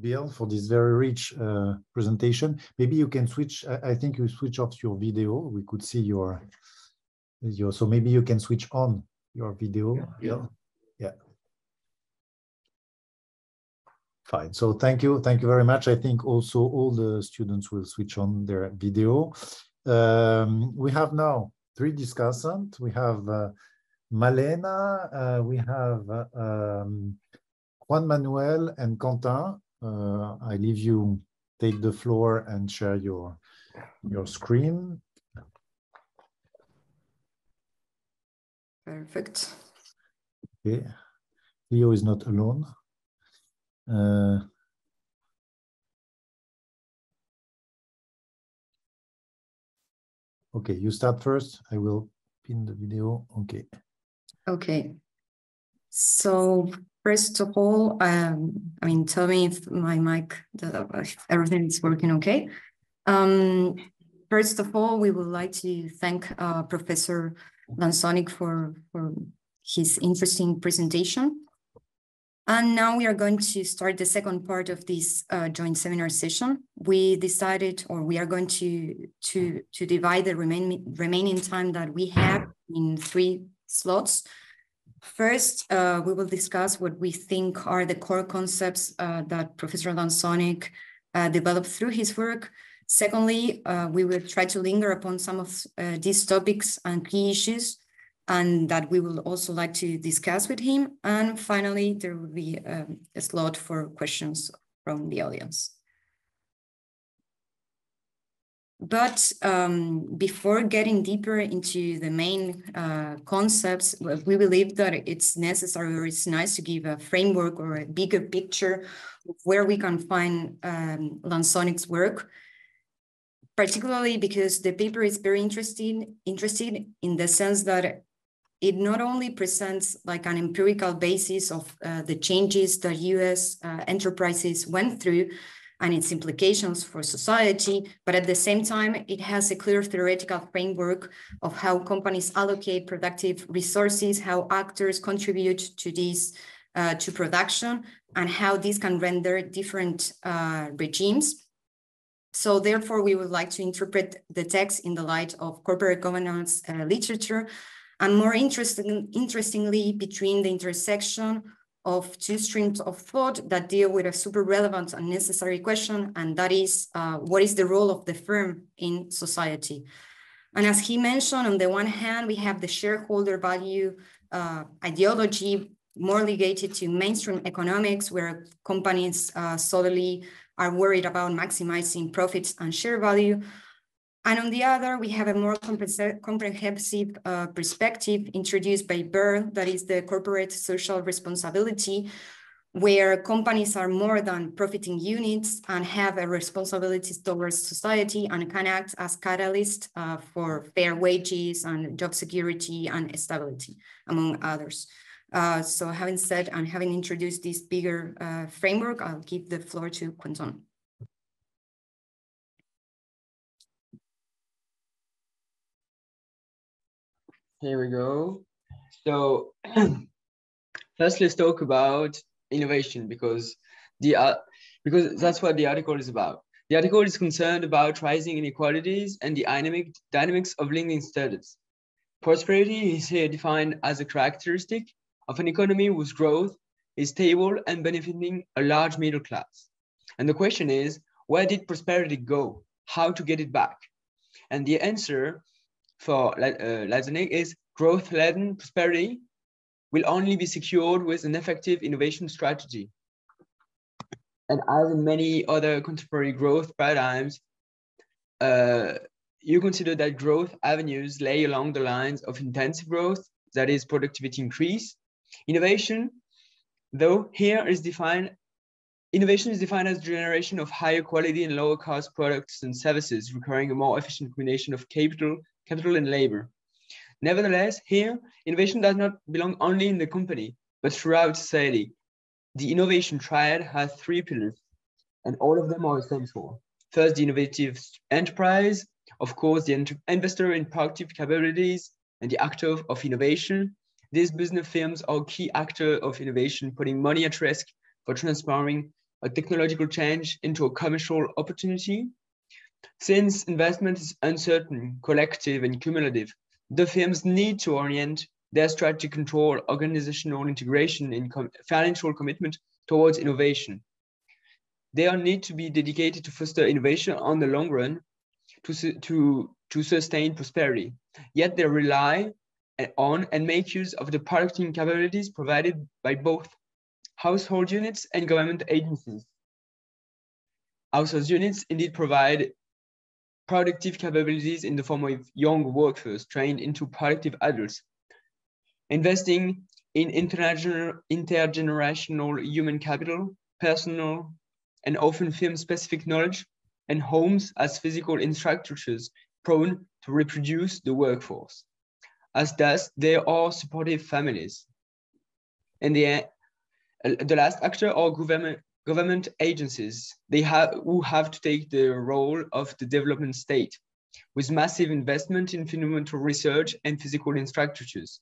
Bill, for this very rich uh, presentation. Maybe you can switch, I, think you switch off your video. We could see your, your, so maybe you can switch on your video. Yeah. Bill. Yeah. Fine. So thank you. Thank you very much. I think also all the students will switch on their video. Um, we have now three discussants. We have uh, Malena, uh, we have uh, um, Juan Manuel and Quentin. Uh, I leave you take the floor and share your, your screen. Perfect. Okay. Leo is not alone. Uh, okay, you start first. I will pin the video. Okay. Okay. So first of all, um, I mean, tell me if my mic, the, everything is working okay. Um, first of all, we would like to thank uh, Professor Lazonick for, for his interesting presentation. And now we are going to start the second part of this uh, joint seminar session. We decided, or we are going to, to, to divide the remain, remaining time that we have in three slots. First, uh, we will discuss what we think are the core concepts uh, that Professor Lazonick uh, developed through his work. Secondly, uh, we will try to linger upon some of uh, these topics and key issues and that we will also like to discuss with him. And finally, there will be um, a slot for questions from the audience. But um, before getting deeper into the main uh, concepts, we believe that it's necessary or it's nice to give a framework or a bigger picture of where we can find um, Lazonick's work particularly because the paper is very interesting, interested in the sense that it not only presents like an empirical basis of uh, the changes that US uh, enterprises went through and its implications for society, but at the same time, it has a clear theoretical framework of how companies allocate productive resources, how actors contribute to this, uh, to production, and how this can render different uh, regimes. So therefore, we would like to interpret the text in the light of corporate governance uh, literature, and more interesting, interestingly, between the intersection of two streams of thought that deal with a super relevant and necessary question, and that is, uh, what is the role of the firm in society? And as he mentioned, on the one hand, we have the shareholder value uh, ideology more related to mainstream economics, where companies uh, solely are worried about maximizing profits and share value. And on the other, we have a more comprehensive uh, perspective introduced by Berle, that is the corporate social responsibility, where companies are more than profiting units and have a responsibility towards society and can act as catalyst uh, for fair wages and job security and stability, among others. Uh, so having said and having introduced this bigger uh, framework, I'll give the floor to Quentin. Here we go. So first, let's talk about innovation because the uh, because that's what the article is about. The article is concerned about rising inequalities and the dynamic dynamics of linking status. Prosperity is here defined as a characteristic of an economy whose growth is stable and benefiting a large middle class. And the question is, where did prosperity go? How to get it back? And the answer for uh, Lazonick is growth-laden prosperity will only be secured with an effective innovation strategy. And as in many other contemporary growth paradigms, uh, you consider that growth avenues lay along the lines of intensive growth, that is productivity increase. Innovation, though here is defined, innovation is defined as generation of higher quality and lower cost products and services requiring a more efficient combination of capital, capital and labor. Nevertheless, here, innovation does not belong only in the company, but throughout society. The innovation triad has three pillars, and all of them are essential. First, the innovative enterprise, of course, the investor in productive capabilities and the actor of innovation. These business firms are key actor of innovation, putting money at risk for transforming a technological change into a commercial opportunity. Since investment is uncertain, collective, and cumulative, the firms need to orient their strategy control, organizational integration, and com financial commitment towards innovation. They need to be dedicated to foster innovation on the long run to, to, to sustain prosperity. Yet they rely eh, on and make use of the producting capabilities provided by both household units and government agencies. Household units indeed provide productive capabilities in the form of young workers trained into productive adults. Investing in international, intergenerational human capital, personal, and often firm-specific knowledge, and homes as physical infrastructures prone to reproduce the workforce. As thus, there are supportive families. And the, uh, the last actor are government, government agencies. They have who have to take the role of the development state with massive investment in fundamental research and physical infrastructures.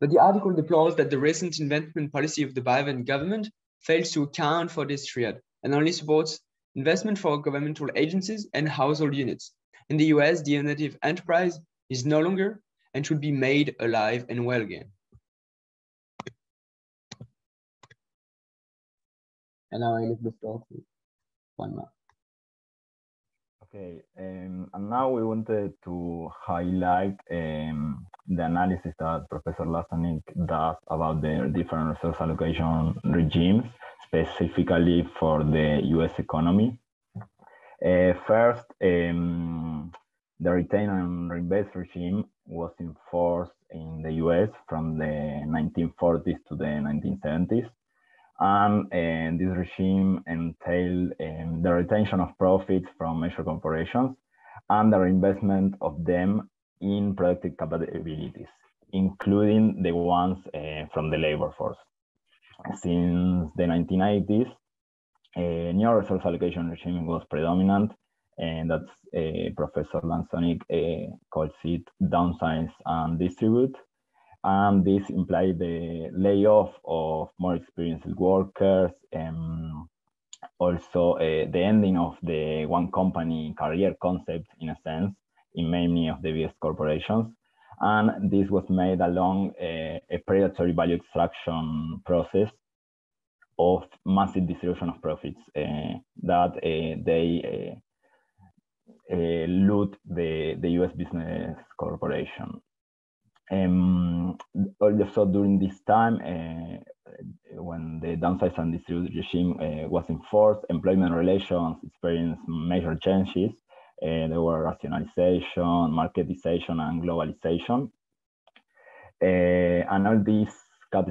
But the article deplores that the recent investment policy of the Biden government fails to account for this triad and only supports investment for governmental agencies and household units. In the US, the innovative enterprise is no longer and should be made alive and well again. And now I leave the floor to Juanma. Okay, um, and now we wanted to highlight um, the analysis that Professor Lazonick does about the different resource allocation regimes, specifically for the US economy. Uh, first, um, the retain and reinvest regime was enforced in the US from the 1940s to the 1970s. And, and this regime entailed um, the retention of profits from major corporations and the reinvestment of them in productive capabilities, including the ones uh, from the labor force. Since the 1980s, a new resource allocation regime was predominant, and that's uh, Professor Lazonick uh, calls it downsize and distribute and this implied the layoff of more experienced workers and also uh, the ending of the one company career concept in a sense in many of the biggest corporations and this was made along a, a predatory value extraction process of massive distribution of profits uh, that uh, they uh, uh, loot the, the US business corporation. Um, also during this time, uh, when the downsize and distribute regime uh, was enforced, employment relations experienced major changes. Uh, there were rationalization, marketization, and globalization. Uh, and all these uh,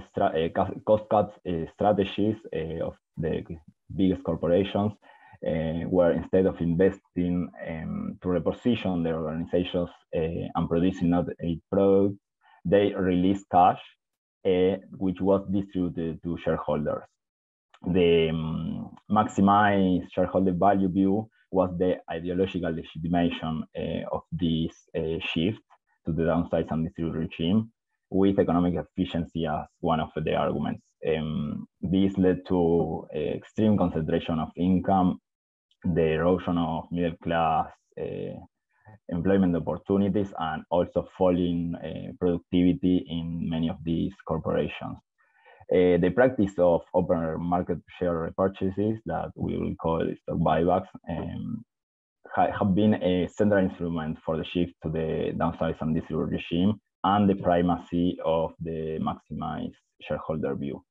cost cut uh, strategies of the biggest corporations uh, instead of investing um, to reposition their organizations uh, and producing not a product, they released cash, uh, which was distributed to shareholders. The um, maximized shareholder value view was the ideological legitimation uh, of this uh, shift to the downsize and distribute regime with economic efficiency as one of the arguments. Um, this led to extreme concentration of income, the erosion of middle class uh, employment opportunities and also falling uh, productivity in many of these corporations. Uh, the practice of open market share repurchases that we will call stock buybacks um, ha have been a central instrument for the shift to the downsize and distribute regime and the primacy of the maximized shareholder view.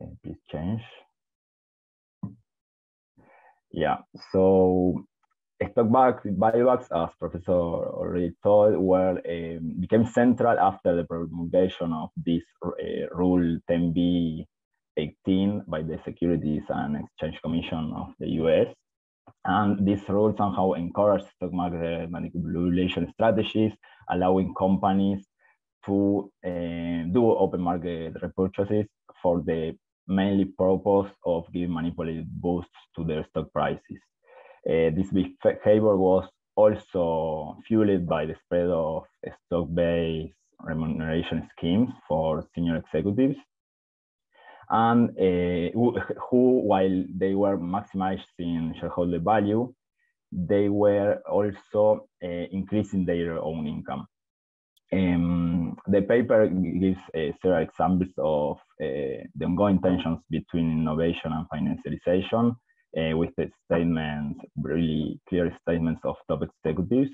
Uh, please change. Yeah, so stock buybacks, as Professor already told, were um, became central after the promulgation of this uh, Rule 10b 18 by the Securities and Exchange Commission of the US. And this rule somehow encouraged stock market manipulation strategies, allowing companies to uh, do open market repurchases for the mainly purpose of giving manipulated boosts to their stock prices. Uh, this behavior was also fueled by the spread of stock-based remuneration schemes for senior executives. and uh, who, while they were maximizing shareholder value, they were also uh, increasing their own income. Um, the paper gives uh, several examples of uh, the ongoing tensions between innovation and financialization, uh, with the statements, really clear statements of top executives.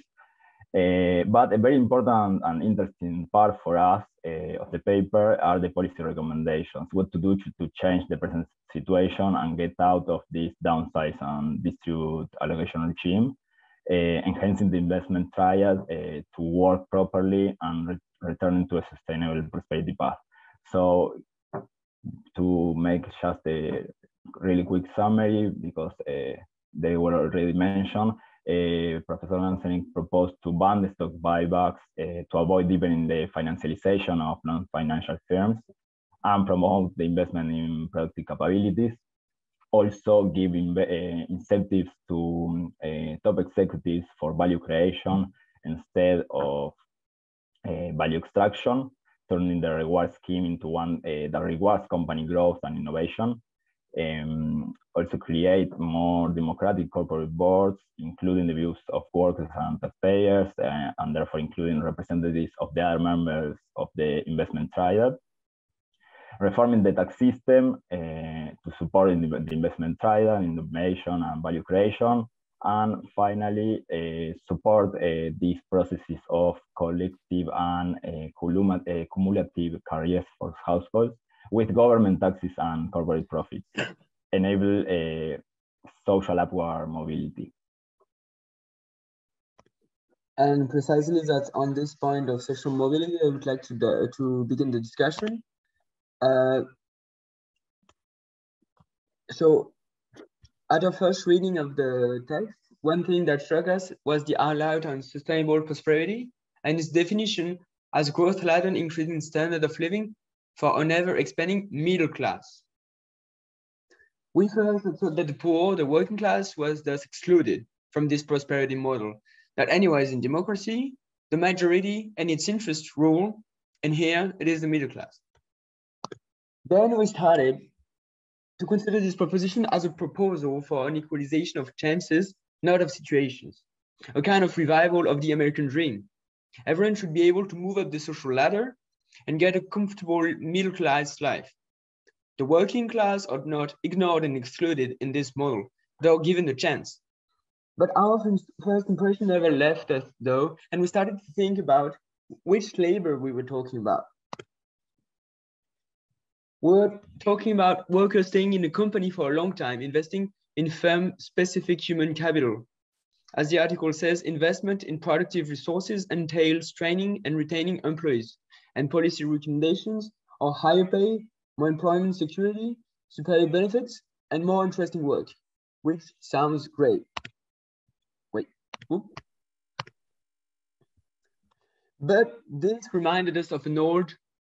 Uh, but a very important and interesting part for us uh, of the paper are the policy recommendations, what to do to, to, change the present situation and get out of this downsize and distribute allocation regime, uh, enhancing the investment triad uh, to work properly and re returning to a sustainable prosperity path. So to make just a really quick summary, because uh, they were already mentioned, uh, Professor Lazonick proposed to ban the stock buybacks uh, to avoid deepening the financialization of non-financial firms and promote the investment in productive capabilities. Also give incentives to top executives for value creation instead of value extraction, turning the reward scheme into one that rewards company growth and innovation um, also create more democratic corporate boards, including the views of workers and taxpayers, uh, and therefore including representatives of the other members of the investment triad. Reforming the tax system uh, to support the investment triad, innovation and value creation. And finally, uh, support uh, these processes of collective and uh, cumulative careers for households with government taxes and corporate profits, enable a social upward mobility. And precisely that on this point of social mobility, I would like to, to begin the discussion. Uh, so at our first reading of the text, one thing that struck us was the outloud on sustainable prosperity and its definition as growth-laden increasing standard of living for an ever expanding middle class. We felt that the poor, the working class, was thus excluded from this prosperity model, that anyways in democracy, the majority and its interests rule, and here it is the middle class. Then we started to consider this proposition as a proposal for an equalization of chances, not of situations, a kind of revival of the American dream. Everyone should be able to move up the social ladder and get a comfortable middle class life. The working class are not ignored and excluded in this model, though given the chance. But our first impression never left us, though, and we started to think about which labor we were talking about. We're talking about workers staying in a company for a long time, investing in firm-specific human capital. As the article says, investment in productive resources entails training and retaining employees and policy recommendations are higher pay, more employment security, superior benefits, and more interesting work, which sounds great. Wait. But this reminded us of an old,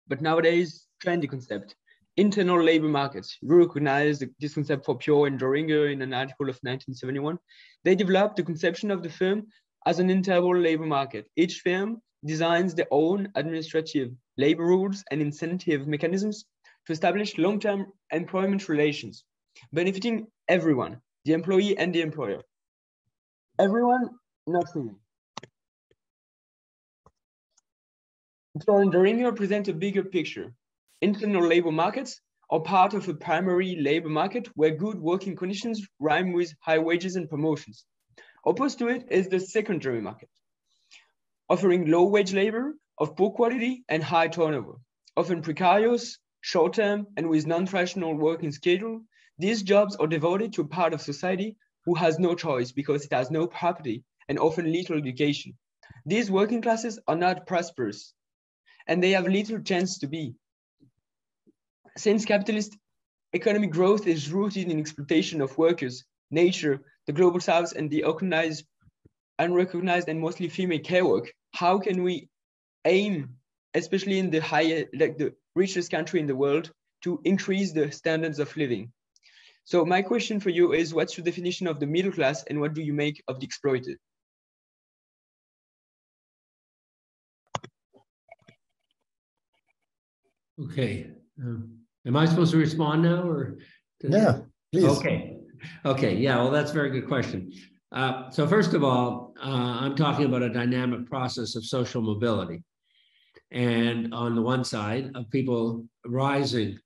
but nowadays trendy concept, internal labor markets. You recognize this concept for Piore and Doeringer in an article of 1971. They developed the conception of the firm as an internal labor market. Each firm designs their own administrative labor rules and incentive mechanisms to establish long-term employment relations, benefiting everyone, the employee and the employer. Everyone, not really. Florian Doeringer presents a bigger picture. Internal labor markets are part of a primary labor market where good working conditions rhyme with high wages and promotions. Opposed to it is the secondary market, offering low wage labor of poor quality and high turnover. Often precarious, short-term, and with non-traditional working schedule, these jobs are devoted to a part of society who has no choice because it has no property and often little education. These working classes are not prosperous, and they have little chance to be. Since capitalist economic growth is rooted in exploitation of workers, nature, the global south, and the organized, unrecognized, and mostly female care work, how can we aim, especially in the higher, like the richest country in the world, to increase the standards of living? So my question for you is, what's your definition of the middle class and what do you make of the exploited? Okay, um, Am I supposed to respond now or? Yeah, please. Okay. Okay. Yeah. Well, that's a very good question. Uh, so first of all, uh, I'm talking about a dynamic process of social mobility. And on the one side of people rising,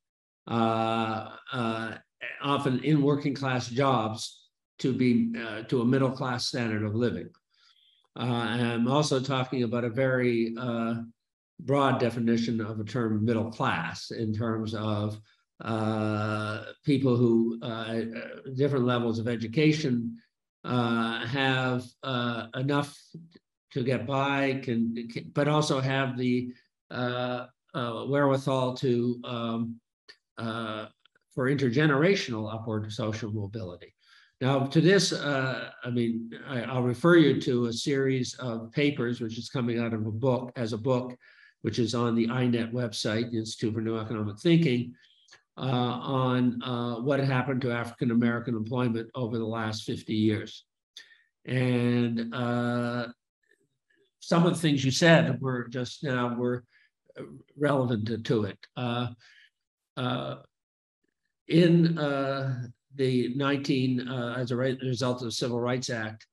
uh, uh often in working class jobs to be uh, to a middle class standard of living. Uh, I'm also talking about a very broad definition of a term middle class in terms of people who different levels of education uh, have uh, enough to get by, can, can, but also have the uh, uh, wherewithal to um, for intergenerational upward social mobility. Now, to this, uh, I mean, I, will refer you to a series of papers, which is coming out of a book as a book which is on the INET website, the Institute for New Economic Thinking, uh, on uh, what happened to African American employment over the last 50 years. And uh, some of the things you said were just now were relevant to, to it. Uh, uh, in uh, the 19, as a result of the Civil Rights Act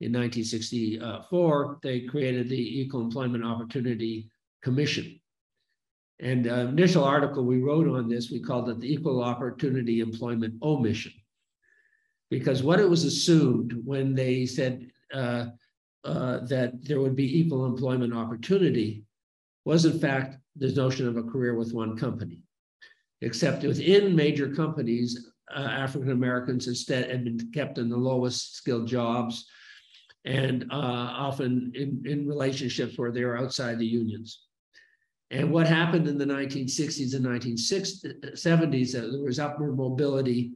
in 1964, they created the Equal Employment Opportunity Commission. And uh, initial article we wrote on this, we called it the Equal Opportunity Employment Omission. Because what it was assumed when they said uh, uh, that there would be equal employment opportunity was, in fact, the notion of a career with one company. Except within major companies, uh, African Americans instead had been kept in the lowest skilled jobs and uh, often in, in relationships where they were outside the unions. And what happened in the 1960s and 1970s, uh, there was upward mobility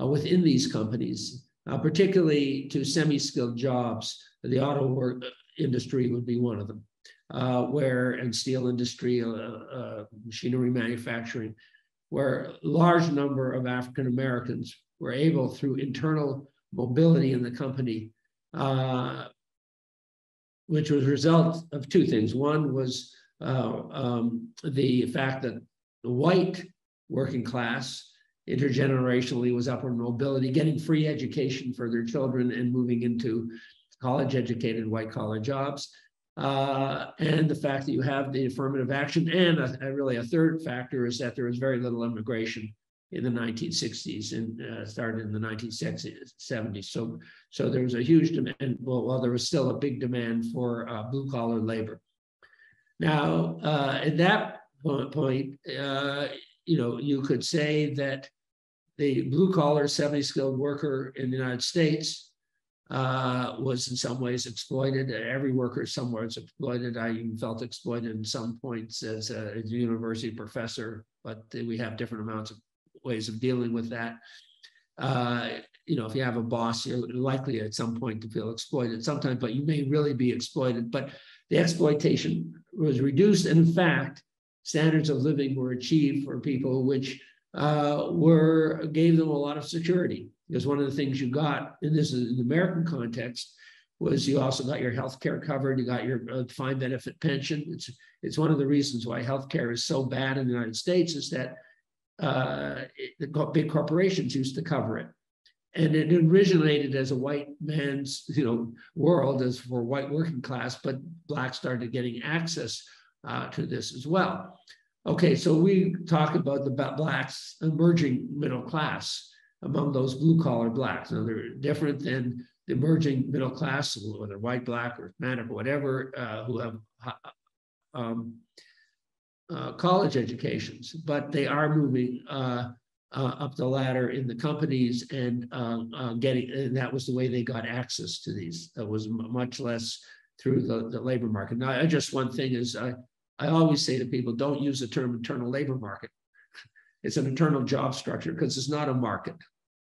uh, within these companies, uh, particularly to semi-skilled jobs. The auto work uh, industry would be one of them, uh, where and steel industry, uh, machinery manufacturing, where a large number of African Americans were able, through internal mobility in the company, which was a result of two things. One was uh, um, the fact that the white working class intergenerationally was upward mobility, getting free education for their children and moving into college educated white collar jobs. Uh, and the fact that you have the affirmative action. And a, a really a third factor is that there was very little immigration in the 1960s and uh, started in the 1970s. So, so there was a huge demand. Well, well there was still a big demand for uh, blue collar labor. Now, uh, at that point, uh, you know, you could say that the blue collar, semi skilled worker in the United States uh, was in some ways exploited. Every worker somewhere is exploited. I even felt exploited in some points as a, as a university professor, but we have different amounts of ways of dealing with that. Uh, you know, if you have a boss, you're likely at some point to feel exploited sometimes, but you may really be exploited. But the exploitation was reduced. In fact, standards of living were achieved for people which uh, were gave them a lot of security. Because one of the things you got, and this is in the American context, was you also got your health care covered, you got your uh, defined benefit pension. It's, it's one of the reasons why health care is so bad in the United States is that uh, it, the big corporations used to cover it and it originated as a white man's you know world as for white working class but blacks started getting access uh, to this as well. Okay so we talk about the blacks emerging middle class among those blue collar blacks. Now they're different than the emerging middle class whether white black or hispanic or whatever uh, who have um, uh, college educations but they are moving uh, up the ladder in the companies and uh, uh, getting, and that was the way they got access to these. That was much less through the, the labor market. Now, I just one thing is I, I always say to people, don't use the term internal labor market. It's an internal job structure because it's not a market.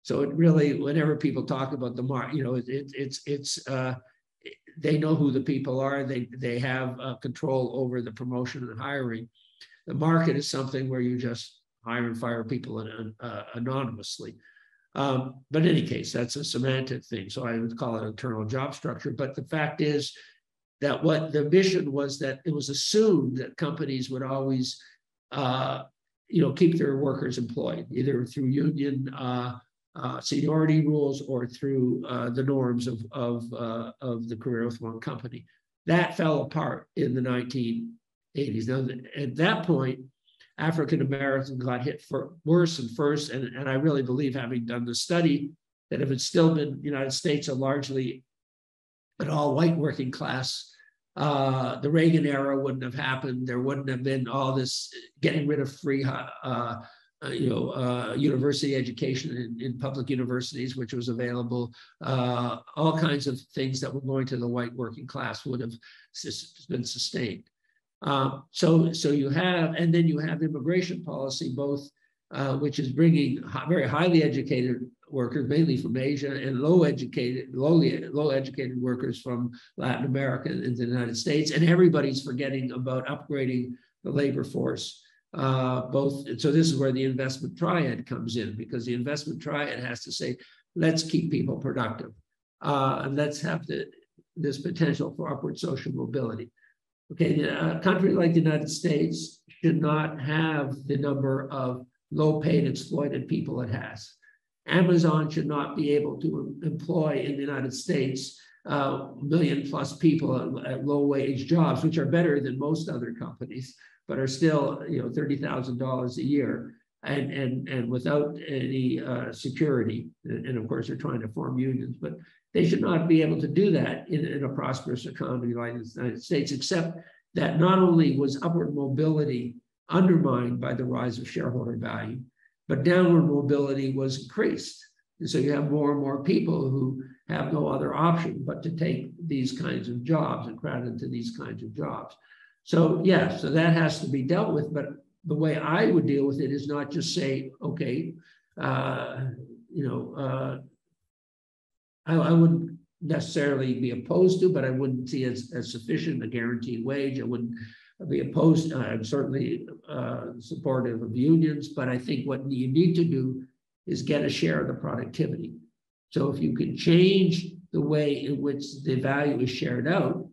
So it really, whenever people talk about the market, you know, it, it, it's it's uh, they know who the people are. They they have uh, control over the promotion and hiring. The market is something where you just hire and fire people uh, anonymously. Um, but in any case, that's a semantic thing. So I would call it internal job structure. But the fact is that what the mission was that it was assumed that companies would always uh, you know, keep their workers employed, either through union uh, uh, seniority rules or through uh, the norms of, of, uh, of the career with one company. That fell apart in the 1980s. Now, at that point, African Americans got hit for worse and first, and, and I really believe, having done the study, that if it's still been United States a largely an all white working class, uh, the Reagan era wouldn't have happened. There wouldn't have been all this getting rid of free, uh, uh, you know, uh, university education in, in, public universities, which was available. Uh, all kinds of things that were going to the white working class would have been sustained. Uh, so, so you have, and then you have immigration policy, both uh, which is bringing very highly educated workers, mainly from Asia, and low educated, lowly, low educated workers from Latin America into the United States. And everybody's forgetting about upgrading the labor force. Uh, both, so this is where the investment triad comes in, because the investment triad has to say, let's keep people productive, uh, and let's have the, this potential for upward social mobility. Okay, a country like the United States should not have the number of low paid exploited people it has. Amazon should not be able to employ in the United States uh, million plus people at, at, low wage jobs, which are better than most other companies, but are still you know thirty thousand dollars a year, and and and without any uh, security. And, of course, they're trying to form unions, but they should not be able to do that in, in a prosperous economy like the United States, except that not only was upward mobility undermined by the rise of shareholder value, but downward mobility was increased. And so you have more and more people who have no other option but to take these kinds of jobs and crowd into these kinds of jobs. So, yeah, so that has to be dealt with. But the way I would deal with it is not just say, okay, uh, you know, uh, I, I, wouldn't necessarily be opposed to, but I wouldn't see as, as sufficient a guaranteed wage. I wouldn't be opposed. I'm certainly uh, supportive of unions, but I think what you need to do is get a share of the productivity. So if you can change the way in which the value is shared out,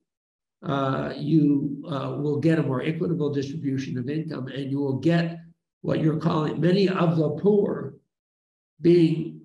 uh, you uh, will get a more equitable distribution of income and you will get what you're calling many of the poor being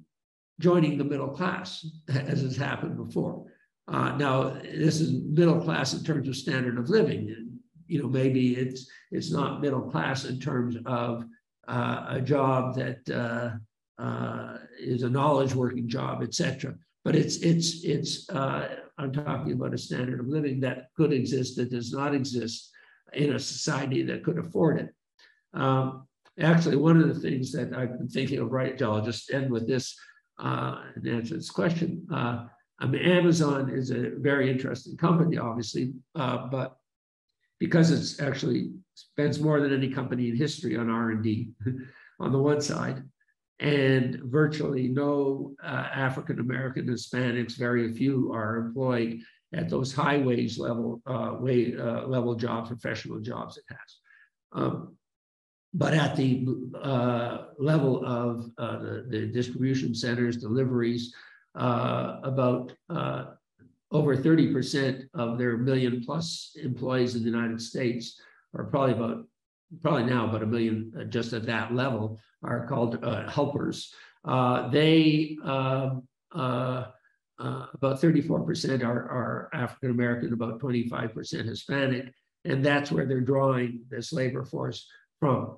joining the middle class, as has happened before. Uh, now, this is middle class in terms of standard of living you know, maybe it's it's not middle class in terms of uh, a job that uh, uh, is a knowledge working job, etc. But it's it's it's uh, I'm talking about a standard of living that could exist that does not exist in a society that could afford it. Um, actually, one of the things that I've been thinking of right, I'll just end with this uh, and answer this question. Uh, I mean, Amazon is a very interesting company, obviously, uh, but because it's actually spends more than any company in history on R&D on the one side, and virtually no uh, African American Hispanics, very few are employed at those high wage level uh, wage, uh, level jobs, professional jobs it has. Um, but at the uh, level of uh, the, the, distribution centers, deliveries, uh, about over 30% of their million plus employees in the United States, or probably about, probably now about a million uh, just at that level, are called uh, helpers. Uh, they, um, uh, uh, about 34% are, are African American, about 25% Hispanic, and that's where they're drawing this labor force from.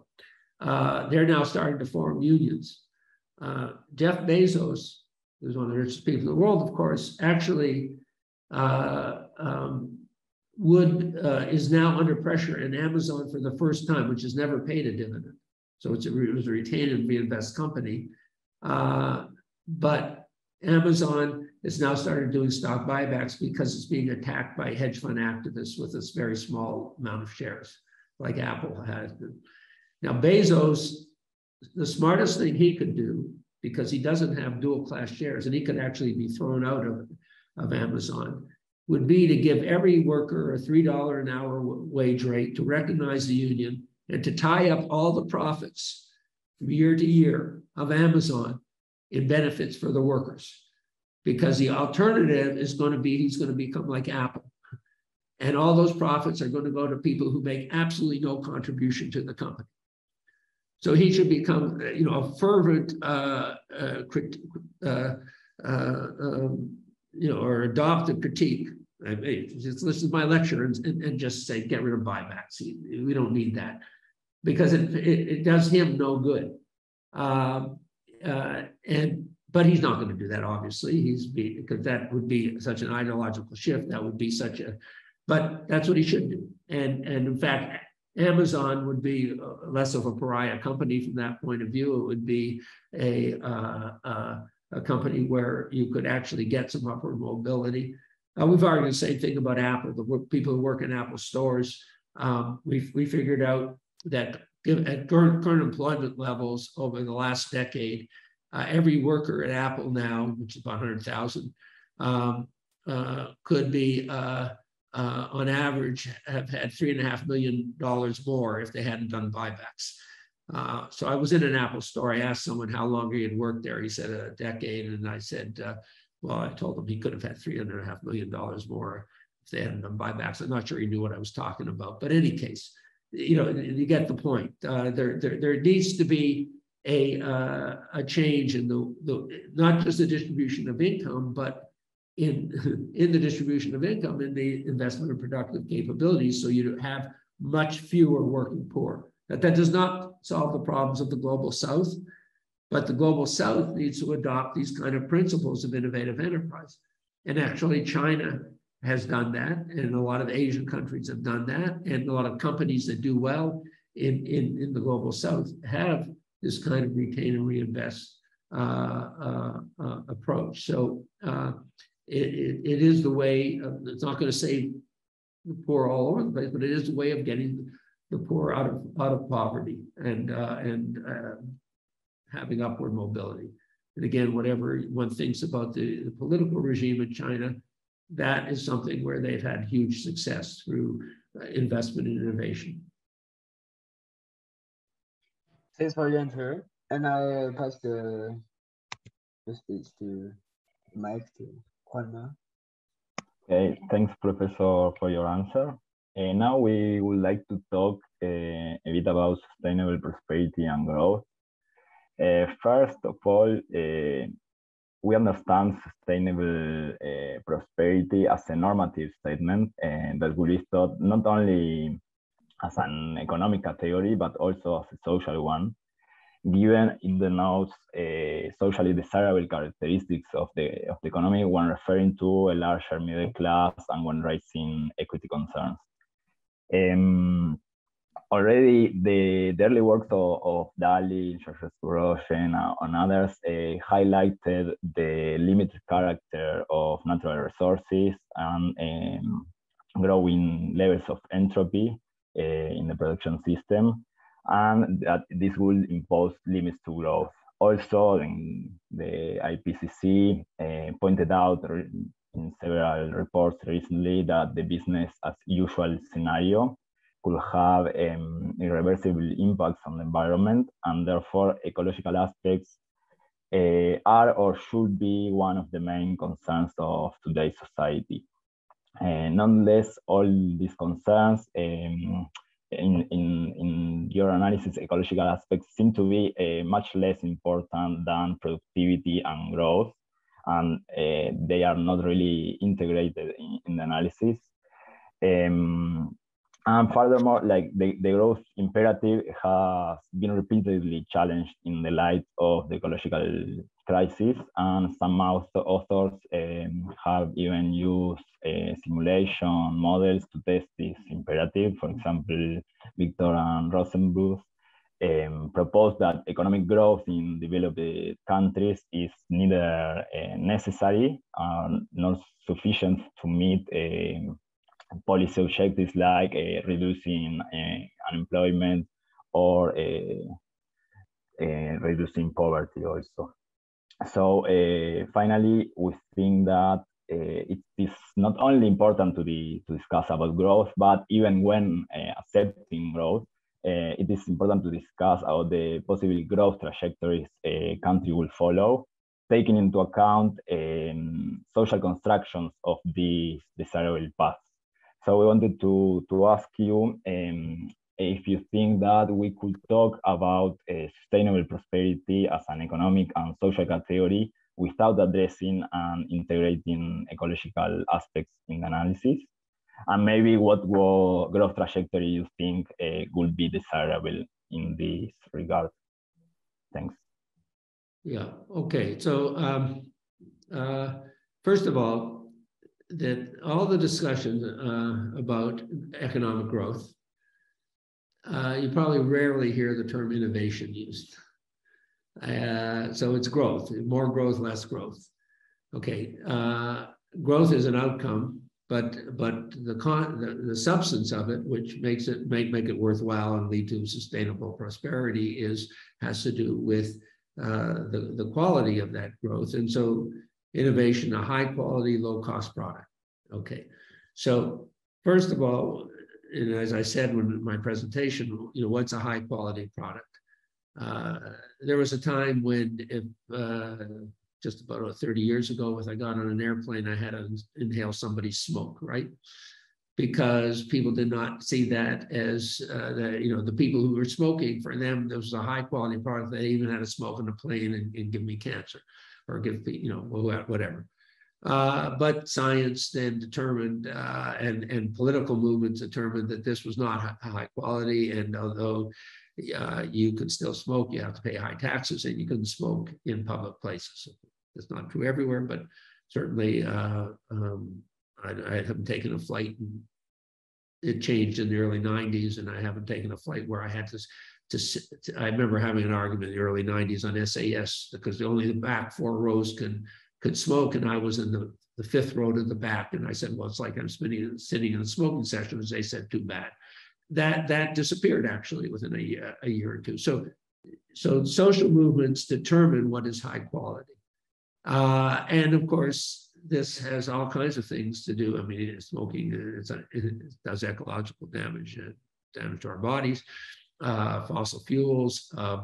Uh, they're now starting to form unions. Jeff Bezos, who's one of the richest people in the world, of course, actually uh, um, would uh, is now under pressure, and Amazon for the first time, which has never paid a dividend. So it's a, it was a retained and reinvest company, uh, but Amazon has now started doing stock buybacks because it's being attacked by hedge fund activists with this very small amount of shares, like Apple has. Now Bezos, the smartest thing he could do, because he doesn't have dual class shares, and he could actually be thrown out of of Amazon would be to give every worker a $3 an hour wage rate to recognize the union and to tie up all the profits from year to year of Amazon in benefits for the workers. Because the alternative is going to be he's going to become like Apple. And all those profits are going to go to people who make absolutely no contribution to the company. So he should become, you know, a fervent, uh, uh, uh, uh, um, you know, or adopt a critique. I mean, just listen to my lecture and, and, and, just say, get rid of buybacks. We don't need that because it, it, it does him no good. Um, uh, and but he's not going to do that, obviously. He's because that would be such an ideological shift. That would be such a, but that's what he should do. And and in fact, Amazon would be uh, less of a pariah company from that point of view. It would be a uh, uh, a company where you could actually get some upward mobility. Uh, we've argued the same thing about Apple. The people who work in Apple stores, um, we we figured out that at current, current employment levels over the last decade, uh, every worker at Apple now, which is about 100,000, um, uh, could be, uh, uh, on average, have had three and a half million dollars more if they hadn't done buybacks. Uh, so I was in an Apple store. I asked someone how long he had worked there. He said a decade, and I said, uh, well, I told him he could have had three and a half million dollars more if they hadn't done buybacks. I'm not sure he knew what I was talking about, but in any case, you know, you get the point. there, there, there needs to be a, uh, a change in the, the, not just the distribution of income, but in, in the distribution of income in the investment of productive capabilities. So you have much fewer working poor. That, that does not solve the problems of the global south, but the global south needs to adopt these kind of principles of innovative enterprise. And actually China has done that, and a lot of Asian countries have done that, and a lot of companies that do well in, in, in the global south have this kind of retain and reinvest uh, uh, uh, approach. So uh, it, it, it is the way, of, it's not going to save the poor all over the place, but it is the way of getting the poor out of out of poverty and uh, and uh, having upward mobility. And again, whatever one thinks about the, the political regime in China, that is something where they've had huge success through investment in innovation. Thanks for your answer. And I pass the, the speech to Mike Okay, thanks, Professor, for your answer. Uh, now we would like to talk uh, a bit about sustainable prosperity and growth. Uh, first of all, we understand sustainable prosperity as a normative statement that will be thought not only as an economic category, but also as a social one, given it denotes uh, socially desirable characteristics of the, of the economy when referring to a larger middle class and when raising equity concerns. Um, already the, the, early works of, of Daly, Georges Rochen, uh, and others uh, highlighted the limited character of natural resources and um, growing levels of entropy uh, in the production system, and that this will impose limits to growth. Also, the IPCC uh, pointed out in several reports recently that the business as usual scenario could have um, irreversible impacts on the environment, and therefore ecological aspects uh, are or should be one of the main concerns of today's society. Uh, nonetheless, all these concerns um, in, in, in your analysis, ecological aspects seem to be uh, much less important than productivity and growth, and uh, they are not really integrated in, in the analysis. Um, and furthermore, like the, the growth imperative has been repeatedly challenged in the light of the ecological crisis, and some authors um, have even used uh, simulation models to test this imperative. For example, Victor and Rosenbluth um, proposed that economic growth in developed countries is neither uh, necessary or not sufficient to meet um, policy objectives like uh, reducing uh, unemployment or uh, reducing poverty also. So finally, we think that it is not only important to, to discuss about growth, but even when accepting growth, uh, it is important to discuss about the possible growth trajectories a country will follow, taking into account um, social constructions of these desirable paths. So we wanted to, to ask you um, if you think that we could talk about sustainable prosperity as an economic and social category without addressing and integrating ecological aspects in the analysis? And maybe what growth trajectory you think uh, would be desirable in this regard? Thanks. Yeah, okay. So um, uh, first of all, that all the discussion uh, about economic growth, uh, you probably rarely hear the term innovation used. Uh, so it's growth, more growth, less growth. Okay, uh, growth is an outcome, but but the con the, the substance of it, which makes it make make it worthwhile and lead to sustainable prosperity, is has to do with uh, the the quality of that growth, and so innovation, a high quality, low cost product. Okay, so first of all, and as I said in my presentation, you know, what's a high quality product? Uh, there was a time when if uh, just about 30 years ago, if I got on an airplane, I had to inhale somebody's smoke, right? Because people did not see that as uh, the, you know, the people who were smoking, for them, this was a high quality product. They even had to smoke on a plane and, and give me cancer or give, you know, whatever. Uh, but science then determined uh, and, and political movements determined that this was not high quality. And although uh, you could still smoke. You have to pay high taxes, and you couldn't smoke in public places. It's not true everywhere, but certainly uh, um, I, I, haven't taken a flight. And it changed in the early '90s, and I haven't taken a flight where I had to. To, to I remember having an argument in the early '90s on SAS because only the back four rows can could smoke, and I was in the the fifth row to the back, and I said, "Well, it's like I'm sitting sitting in a smoking session." As they said, "Too bad." that that disappeared actually within a year, a year or two. So, so social movements determine what is high quality, uh, and of course, this has all kinds of things to do. I mean, smoking a, it does ecological damage, uh, damage to our bodies, uh, fossil fuels, uh,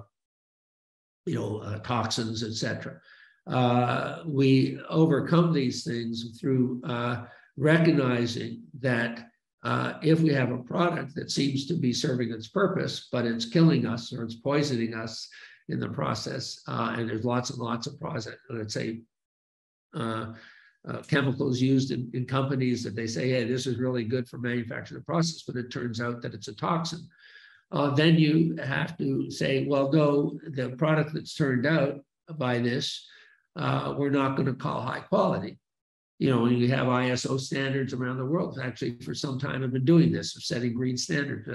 you know, uh, toxins, etc. Uh, we overcome these things through recognizing that uh, if we have a product that seems to be serving its purpose, but it's killing us or it's poisoning us in the process, uh, and there's lots and lots of process, let's say, uh, uh, chemicals used in, in, companies that they say, hey, this is really good for manufacturing the process, but it turns out that it's a toxin. Uh, then you have to say, well, no, the product that's turned out by this, uh, we're not going to call high quality you know, you have ISO standards around the world. Actually, for some time, have been doing this of setting green standards.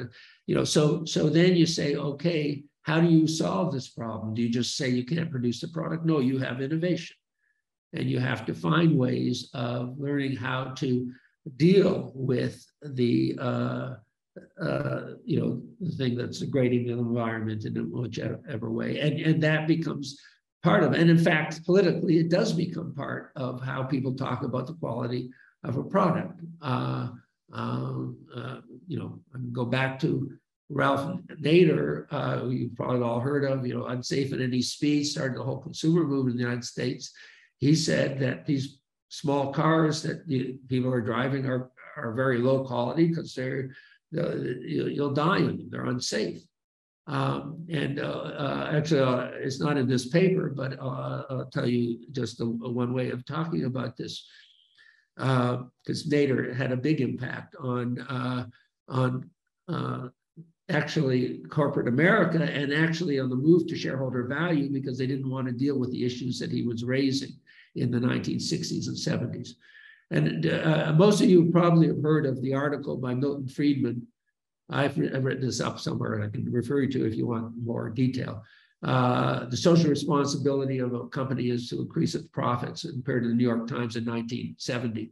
You know, so so then you say, okay, how do you solve this problem? Do you just say you can't produce the product? No, you have innovation, and you have to find ways of learning how to deal with the uh, uh, you know the thing that's degrading the environment in whichever way, and and that becomes part of, and in fact, politically, it does become part of how people talk about the quality of a product. Uh, um, uh, you know, go back to Ralph Nader, uh, you've probably all heard of, you know, unsafe at any speed, started the whole consumer movement in the United States. He said that these small cars that people are driving are, are very low quality because they're, you'll die in them, they're unsafe. Um, and uh, uh, actually, uh, it's not in this paper, but uh, I'll tell you just one way of talking about this. Because uh, Nader had a big impact on uh, on actually corporate America and actually on the move to shareholder value because they didn't want to deal with the issues that he was raising in the 1960s and 70s. And most of you probably have heard of the article by Milton Friedman I've, I've written this up somewhere and I can refer you to if you want more detail. Uh, the social responsibility of a company is to increase its profits, compared to the New York Times in 1970.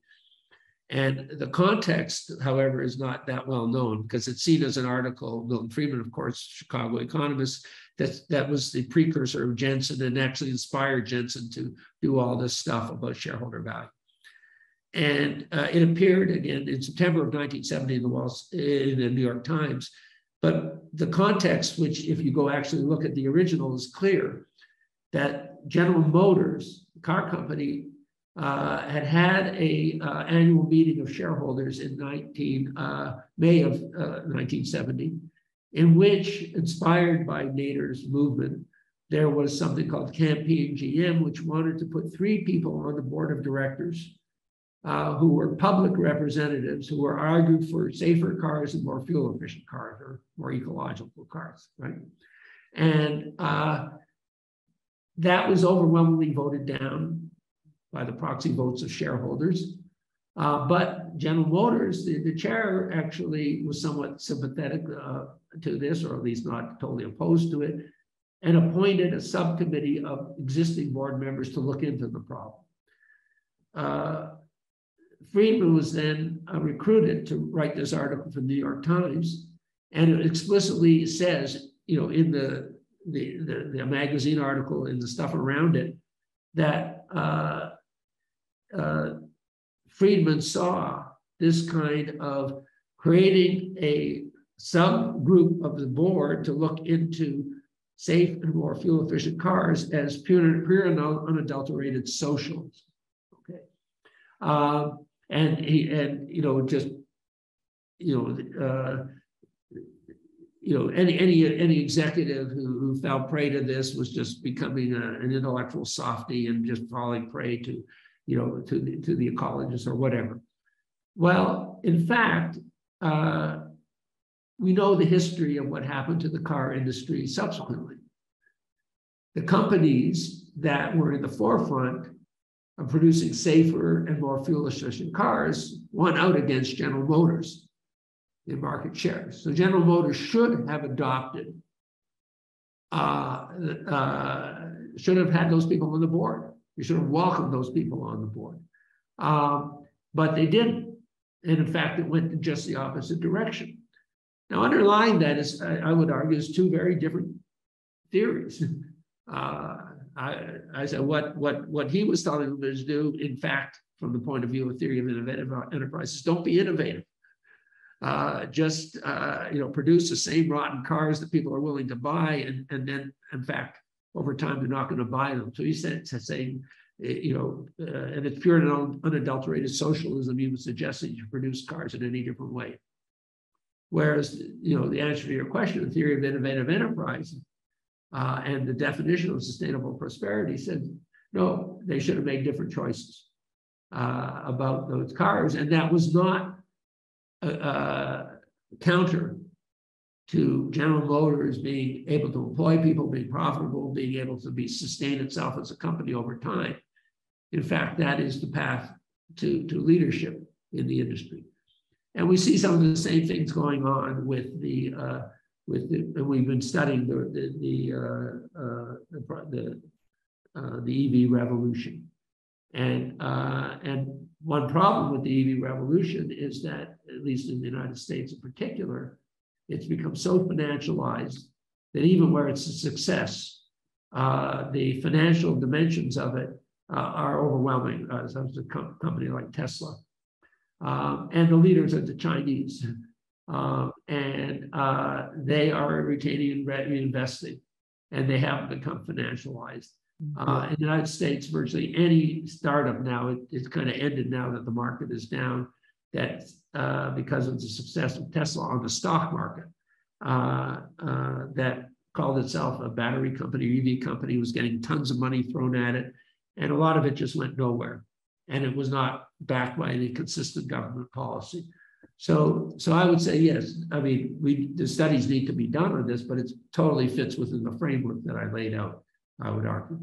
And the context, however, is not that well known because it's seen as an article, Milton Friedman, of course, Chicago economist, that, that was the precursor of Jensen and actually inspired Jensen to do all this stuff about shareholder value. And uh, it appeared again in September of 1970 in the, in the New York Times. But the context, which if you go actually look at the original, is clear that General Motors, the car company, uh, had had a uh, annual meeting of shareholders in 19 uh, May of 1970, uh, in which, inspired by Nader's movement, there was something called Campaign GM, which wanted to put three people on the board of directors uh, who were public representatives who were argued for safer cars and more fuel efficient cars or more ecological cars, right? And uh, that was overwhelmingly voted down by the proxy votes of shareholders. Uh, but General Motors, the, the, chair actually was somewhat sympathetic uh, to this, or at least not totally opposed to it, and appointed a subcommittee of existing board members to look into the problem. Friedman was then uh, recruited to write this article for the New York Times, and it explicitly says, you know, in the the, the, the magazine article and the stuff around it, that uh, uh, Friedman saw this kind of creating a subgroup of the board to look into safe and more fuel efficient cars as pure, pure and unadulterated socials. Okay. Um, and he, and, you know, just, you know, uh, you know, any any any executive who, who fell prey to this was just becoming a, an intellectual softy and just falling prey to, you know, to the, to the ecologists or whatever. Well, in fact, uh, we know the history of what happened to the car industry subsequently. The companies that were in the forefront of producing safer and more fuel efficient cars won out against General Motors in market shares. So General Motors should have adopted, uh, uh, should have had those people on the board. We should have welcomed those people on the board. Um, but they didn't. And in fact, it went in just the opposite direction. Now, underlying that is, I, would argue, is two very different theories. Uh, I, I, said what what what he was telling them to do, in fact, from the point of view of theory of innovative enterprises, don't be innovative uh, just uh, you know produce the same rotten cars that people are willing to buy, and and then in fact over time they're not going to buy them. So he said saying eh, you know, uh, and it's pure and unadulterated socialism. Even suggesting you produce cars in any different way. Whereas you know the answer to your question, the theory of innovative enterprise, uh, and the definition of sustainable prosperity said no, they should have made different choices uh, about those cars, and that was not uh, counter to General Motors being able to employ people, being profitable, being able to be sustain itself as a company over time. In fact, that is the path to, to leadership in the industry. And we see some of the same things going on with the uh, with the, and we've been studying the the the uh, uh, the, the, uh, the EV revolution, and and one problem with the EV revolution is that, at least in the United States in particular, it's become so financialized that even where it's a success, uh, the financial dimensions of it uh, are overwhelming. Uh, as a com- company like Tesla, um, and the leaders are the Chinese, um, and uh, they are retaining and reinvesting, and they haven't become financialized. Mm-hmm. Uh, in the United States, virtually any startup now, it, it's kind of ended now that the market is down, that uh, because of the success of Tesla on the stock market, uh, uh that called itself a battery company, EV company, was getting tons of money thrown at it. And a lot of it just went nowhere. And it was not backed by any consistent government policy. So, so I would say yes. I mean, we the studies need to be done on this, but it totally fits within the framework that I laid out. I would argue.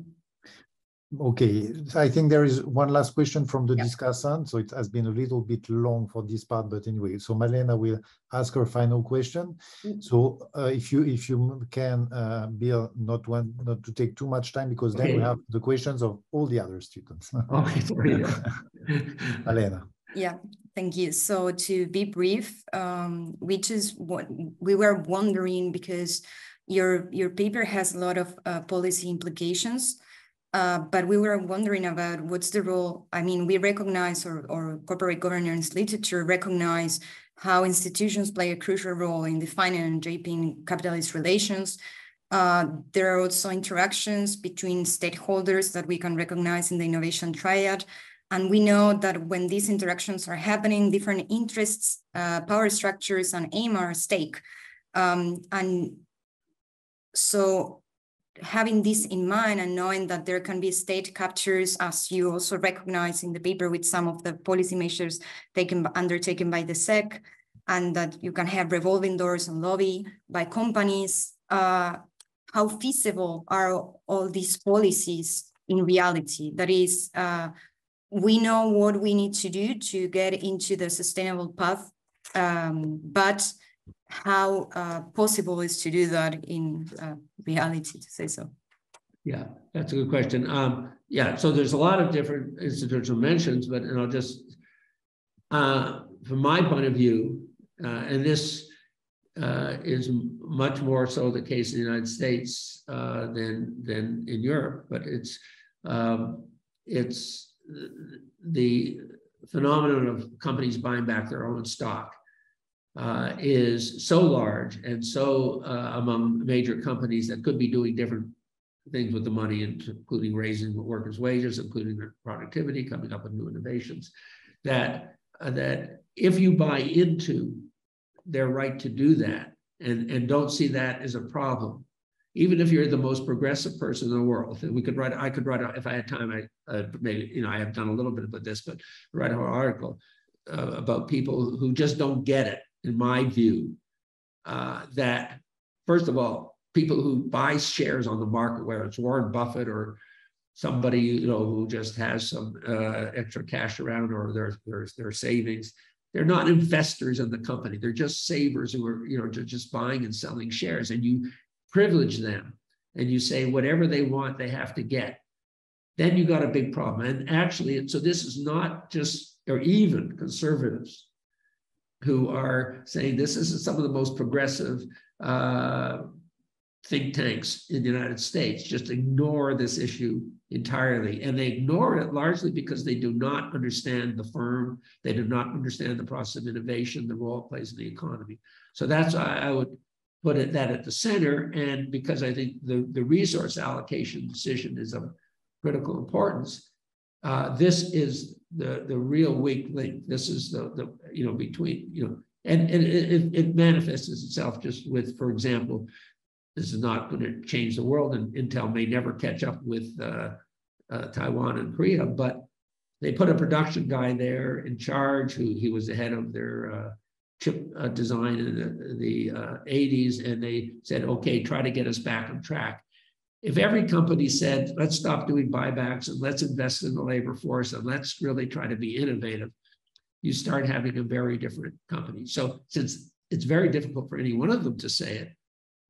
Okay, I think there is one last question from the yeah. discussant. So it has been a little bit long for this part, but anyway, so Malena will ask her final question. Mm. So uh, if you if you can, uh, Bill, not one not to take too much time because then okay. we have the questions of all the other students. okay, sorry. Malena. Yeah, thank you. So to be brief, um, which is what we were wondering because your, your paper has a lot of uh, policy implications, uh, but we were wondering about what's the role. I mean, we recognize, or, or corporate governance literature recognize how institutions play a crucial role in defining and shaping capitalist relations. Uh, there are also interactions between stakeholders that we can recognize in the innovation triad. And we know that when these interactions are happening, different interests, uh, power structures, and aim are at stake. Um, and so having this in mind and knowing that there can be state captures, as you also recognize in the paper with some of the policy measures taken undertaken by the SEC, and that you can have revolving doors and lobby by companies. Uh, how feasible are all these policies in reality? That is, uh, we know what we need to do to get into the sustainable path, um, but how uh, possible is to do that in uh, reality, to say so? Yeah, that's a good question. Um, yeah, so there's a lot of different institutional mentions, but and I'll just, uh, from my point of view, uh, and this uh, is much more so the case in the United States uh, than than in Europe, but it's um, it's the phenomenon of companies buying back their own stock uh, is so large and so uh, among major companies that could be doing different things with the money, including raising workers' wages, including their productivity, coming up with new innovations, that uh, that if you buy into their right to do that and, and don't see that as a problem, even if you're the most progressive person in the world, we could write, I could write, if I had time, I uh, maybe, you know, I have done a little bit about this, but write an article uh, about people who just don't get it in my view, uh, that first of all, people who buy shares on the market, whether it's Warren Buffett or somebody you know who just has some uh, extra cash around or their, their their savings, they're not investors in the company. They're just savers who are you know just buying and selling shares, and you privilege them and you say whatever they want, they have to get. Then you got a big problem. And actually, so this is not just or even conservatives who are saying this is some of the most progressive uh, think tanks in the United States just ignore this issue entirely. And they ignore it largely because they do not understand the firm, they do not understand the process of innovation, the role it plays in the economy. So that's I would put it that at the center. And because I think the, the resource allocation decision is of critical importance, uh, this is the, the real weak link. This is the, the you know, between, you know, and, and it, it manifests itself just with, for example, this is not going to change the world and Intel may never catch up with uh, uh, Taiwan and Korea, but they put a production guy there in charge who he was the head of their uh, chip uh, design in the, the 80s. Uh, and they said, okay, try to get us back on track if every company said, let's stop doing buybacks and let's invest in the labor force and let's really try to be innovative, you start having a very different company. So since it's very difficult for any one of them to say it,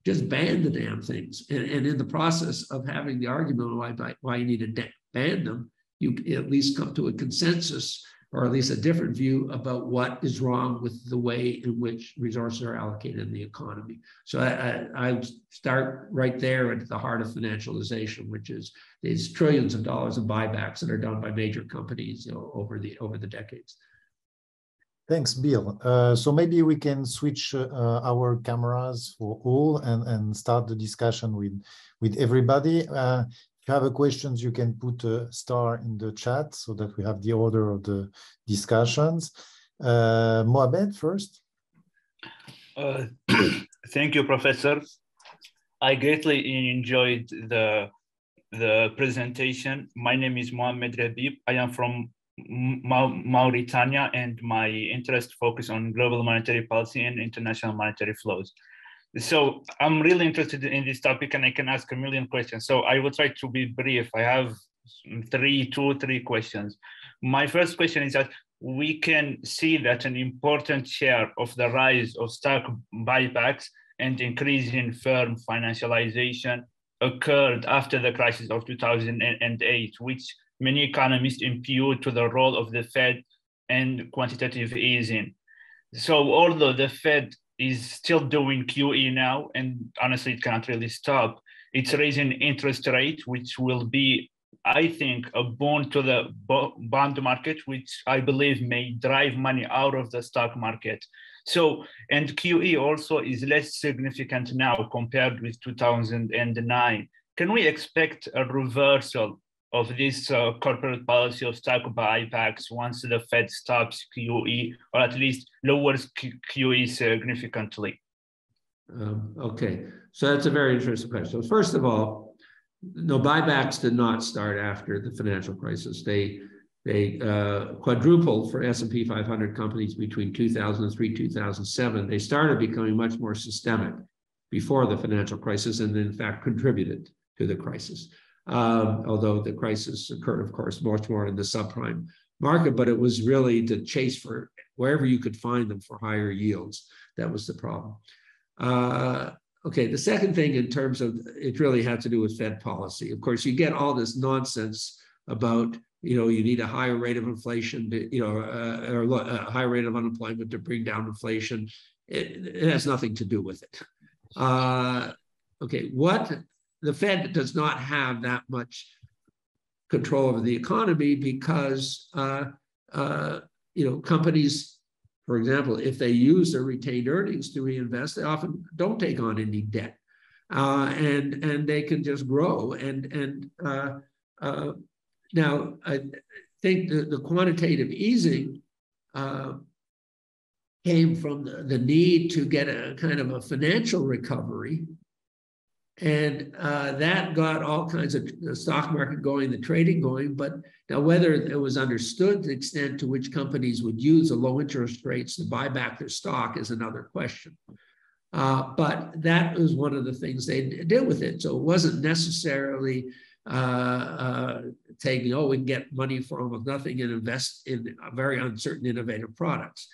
just ban the damn things. And, and in the process of having the argument why, why you need to ban them, you at least come to a consensus or at least a different view about what is wrong with the way in which resources are allocated in the economy. So I, I, I, start right there at the heart of financialization, which is these trillions of dollars of buybacks that are done by major companies you know, over the over the decades. Thanks, Bill. Uh, so maybe we can switch uh, our cameras for all and, and start the discussion with, with everybody. Uh, if you have a questions, you can put a star in the chat so that we have the order of the discussions. Uh, Mohamed first. Uh, thank you, Professor. I greatly enjoyed the the presentation. My name is Mohamed Rabib. I am from Ma Mauritania and my interest focus on global monetary policy and international monetary flows. So I'm really interested in this topic and I can ask a million questions. So I will try to be brief. I have three, two, three questions. My first question is that we can see that an important share of the rise of stock buybacks and increase in firm financialization occurred after the crisis of 2008, which many economists impute to the role of the Fed and quantitative easing. So although the Fed is still doing QE now, and honestly, it cannot really stop. It's raising interest rate, which will be, I think, a boon to the bond market, which I believe may drive money out of the stock market. So, and QE also is less significant now compared with 2009. Can we expect a reversal of this uh, corporate policy of stock buybacks once the Fed stops QE or at least lowers QE significantly? Um, okay, so that's a very interesting question. So first of all, no buybacks did not start after the financial crisis. They they uh, quadrupled for S&P 500 companies between 2003 2007. They started becoming much more systemic before the financial crisis, and in fact contributed to the crisis. Um, although the crisis occurred, of course, much more in the subprime market, but it was really to chase for wherever you could find them for higher yields. That was the problem. Uh, okay, the second thing in terms of it really had to do with Fed policy. Of course, you get all this nonsense about you know you need a higher rate of inflation to, you know uh, or a higher rate of unemployment to bring down inflation. It, it has nothing to do with it. Uh, okay, what the Fed does not have that much control over the economy because uh, uh, you know companies, for example, if they use their retained earnings to reinvest, they often don't take on any debt, uh, and and they can just grow. And and uh, uh, now I think the, the quantitative easing uh, came from the, the need to get a kind of a financial recovery and uh, that got all kinds of the stock market going, the trading going. But now, whether it was understood the extent to which companies would use the low interest rates to buy back their stock is another question. Uh, but that was one of the things they did with it. So it wasn't necessarily uh, uh, taking, oh, we can get money for almost nothing and invest in very uncertain, innovative products.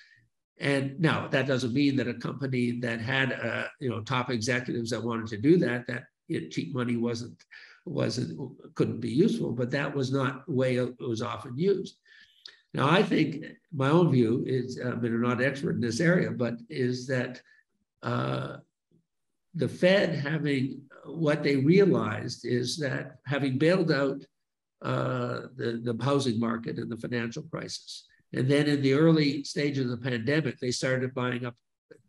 And now that doesn't mean that a company that had uh, you know top executives that wanted to do that, that it, cheap money wasn't wasn't couldn't be useful, but that was not the way it was often used. Now I think my own view is, I mean, I'm not an expert in this area, but is that uh, the Fed having what they realized is that having bailed out uh, the, the housing market in the financial crisis, and then in the early stages of the pandemic, they started buying up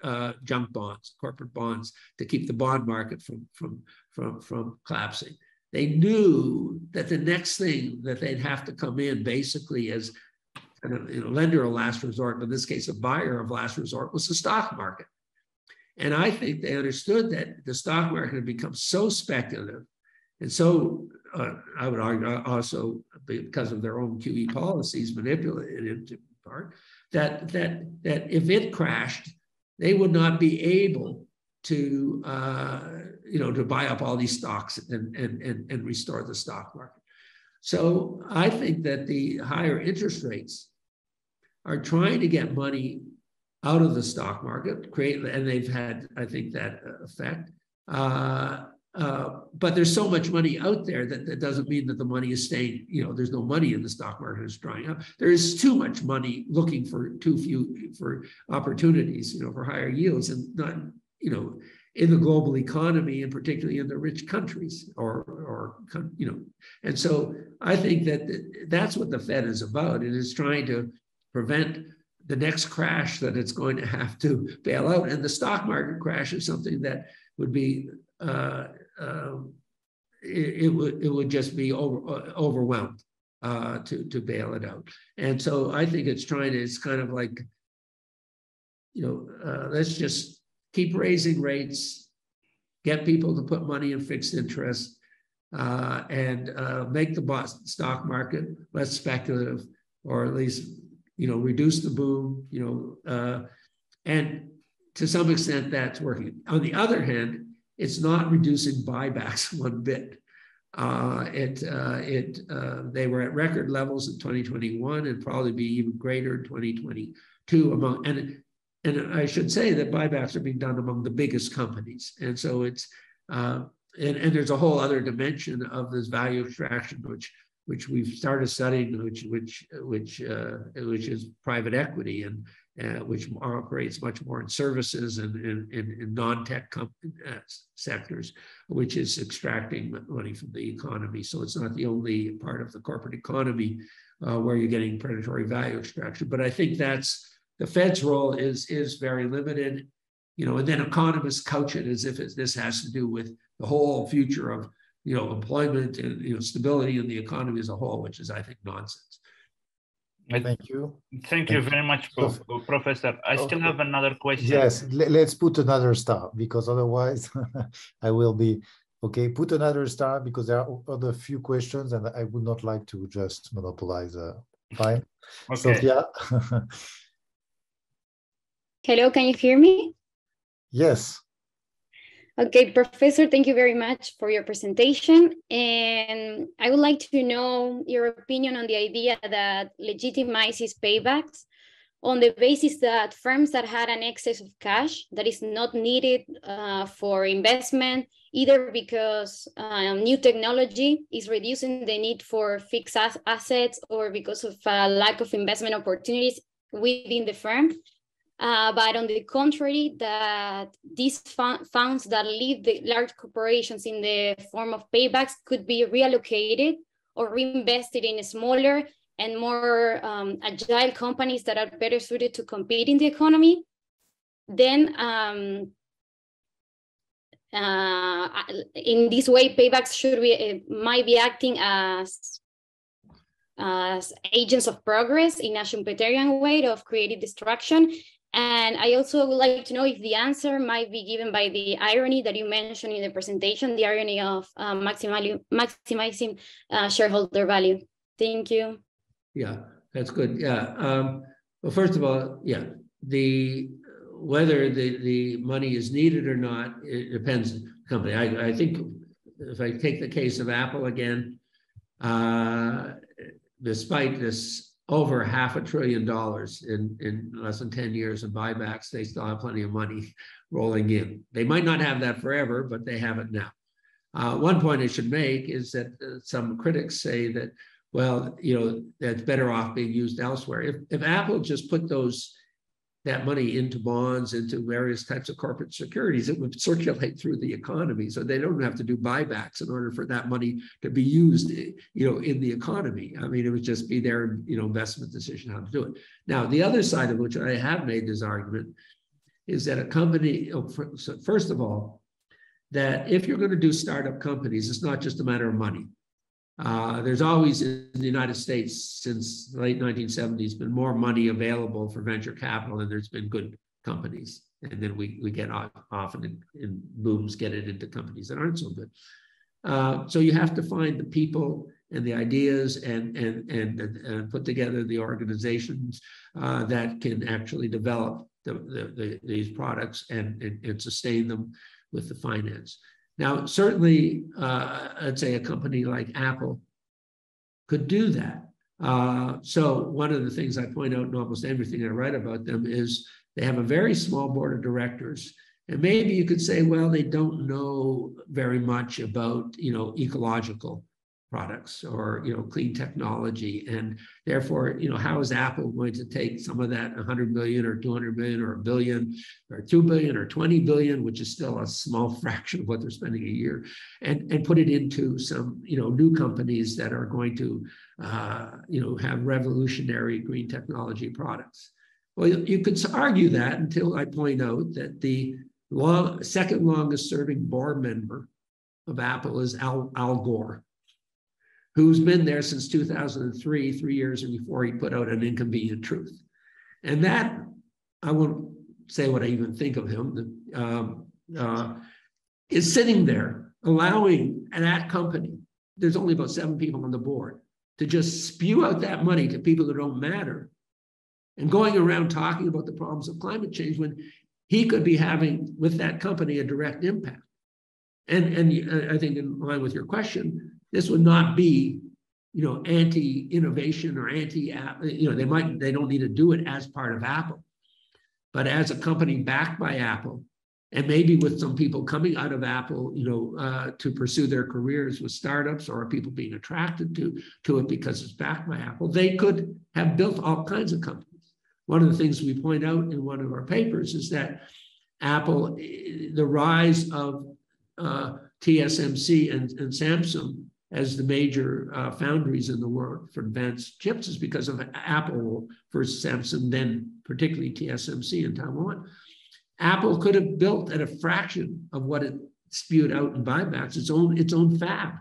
uh, junk bonds, corporate bonds, to keep the bond market from, from, from, from collapsing. They knew that the next thing that they'd have to come in basically as of you know, lender of last resort, but in this case, a buyer of last resort, was the stock market. And I think they understood that the stock market had become so speculative and so uh, I would argue also because of their own QE policies manipulated in part that that that if it crashed, they would not be able to uh, you know to buy up all these stocks and, and and and restore the stock market. So I think that the higher interest rates are trying to get money out of the stock market, create, and they've had, I think, that effect. Uh, uh, but there's so much money out there that that doesn't mean that the money is staying, you know, there's no money in the stock market is drying up. There is too much money looking for too few for opportunities, you know, for higher yields and not, you know, in the global economy and particularly in the rich countries or, or you know, and so I think that that's what the Fed is about. It is trying to prevent the next crash that it's going to have to bail out. And the stock market crash is something that would be uh, um, it, it, would it would just be over, uh, overwhelmed uh, to to bail it out. And so I think it's trying to. It's kind of like, you know, uh, let's just keep raising rates, get people to put money in fixed interest, uh, and uh, make the stock market less speculative, or at least you know reduce the boom. You know, uh, and to some extent that's working. On the other hand it's not reducing buybacks one bit. Uh, it uh, it uh, they were at record levels in 2021 and probably be even greater in 2022 among and and I should say that buybacks are being done among the biggest companies and so it's uh, and, and there's a whole other dimension of this value extraction which which we've started studying which which which uh, which is private equity and uh, which operates much more in services and in, non-tech uh, sectors, which is extracting money from the economy. So it's not the only part of the corporate economy uh, where you're getting predatory value extraction. But I think that's the Fed's role is is very limited, you know. And then economists couch it as if this has to do with the whole future of you know employment and you know stability in the economy as a whole, which is I think nonsense. Thank you. Thank you very much, prof Professor. I still have another question. Yes, let's put another star because otherwise I will be, okay, put another star because there are other few questions and I would not like to just monopolize. uh, Fine. Okay. Sophia? Hello, can you hear me? Yes, Okay, Professor, thank you very much for your presentation. And I would like to know your opinion on the idea that legitimizes paybacks on the basis that firms that had an excess of cash that is not needed uh, for investment, either because um, new technology is reducing the need for fixed assets or because of a lack of investment opportunities within the firm, uh, but on the contrary, that these fun- funds that leave the large corporations in the form of paybacks could be reallocated or reinvested in smaller and more um, agile companies that are better suited to compete in the economy, then um, uh, in this way, paybacks should be uh, might be acting as as agents of progress in a Schumpeterian way of creative destruction. And I also would like to know if the answer might be given by the irony that you mentioned in the presentation, the irony of uh, maximizing uh, shareholder value. Thank you. Yeah, that's good. Yeah. Um, well, first of all, yeah, the whether the, the money is needed or not, it depends on the company. I, I think if I take the case of Apple again, uh, despite this over half a trillion dollars in, in less than 10 years of buybacks, they still have plenty of money rolling in. They might not have that forever, but they have it now. Uh, one point I should make is that uh, some critics say that well, you know, that's better off being used elsewhere. If, if Apple just put those that money into bonds, into various types of corporate securities, it would circulate through the economy. So they don't have to do buybacks in order for that money to be used, you know, in the economy. I mean, it would just be their, you know, investment decision how to do it. Now, the other side of which I have made this argument is that a company, first of all, that if you're going to do startup companies, it's not just a matter of money. Uh, there's always in the United States since the late 1970s been more money available for venture capital than there's been good companies. And then we, we get often in, in booms get it into companies that aren't so good. Uh, so you have to find the people and the ideas and, and, and, and put together the organizations uh, that can actually develop the, the, the, these products and, and, and sustain them with the finance. Now, certainly, uh, I'd say a company like Apple could do that. Uh, so one of the things I point out in almost everything I write about them is they have a very small board of directors. And maybe you could say, well, they don't know very much about, you know, ecological products or you know clean technology. And therefore you know how is apple going to take some of that 100 million or 200 million or a billion or 2 billion or 20 billion which is still a small fraction of what they're spending a year and and put it into some you know new companies that are going to uh, you know have revolutionary green technology products? Well you could argue that until i point out that the long, second longest serving board member of apple is al, al gore who's been there since 2003, three years before he put out an inconvenient truth. And that, I won't say what I even think of him, um, uh, is sitting there allowing that company, there's only about seven people on the board, to just spew out that money to people that don't matter and going around talking about the problems of climate change when he could be having with that company a direct impact. And, and I think in line with your question, this would not be, you know, anti-innovation or anti, you know, they might, they don't need to do it as part of Apple, but as a company backed by Apple, and maybe with some people coming out of Apple, you know, uh, to pursue their careers with startups or people being attracted to, to it because it's backed by Apple, they could have built all kinds of companies. One of the things we point out in one of our papers is that Apple, the rise of uh, TSMC and, and Samsung as the major uh, foundries in the world for advanced chips is because of Apple versus Samsung, then particularly TSMC in Taiwan. Apple could have built at a fraction of what it spewed out in buybacks its own its own fab.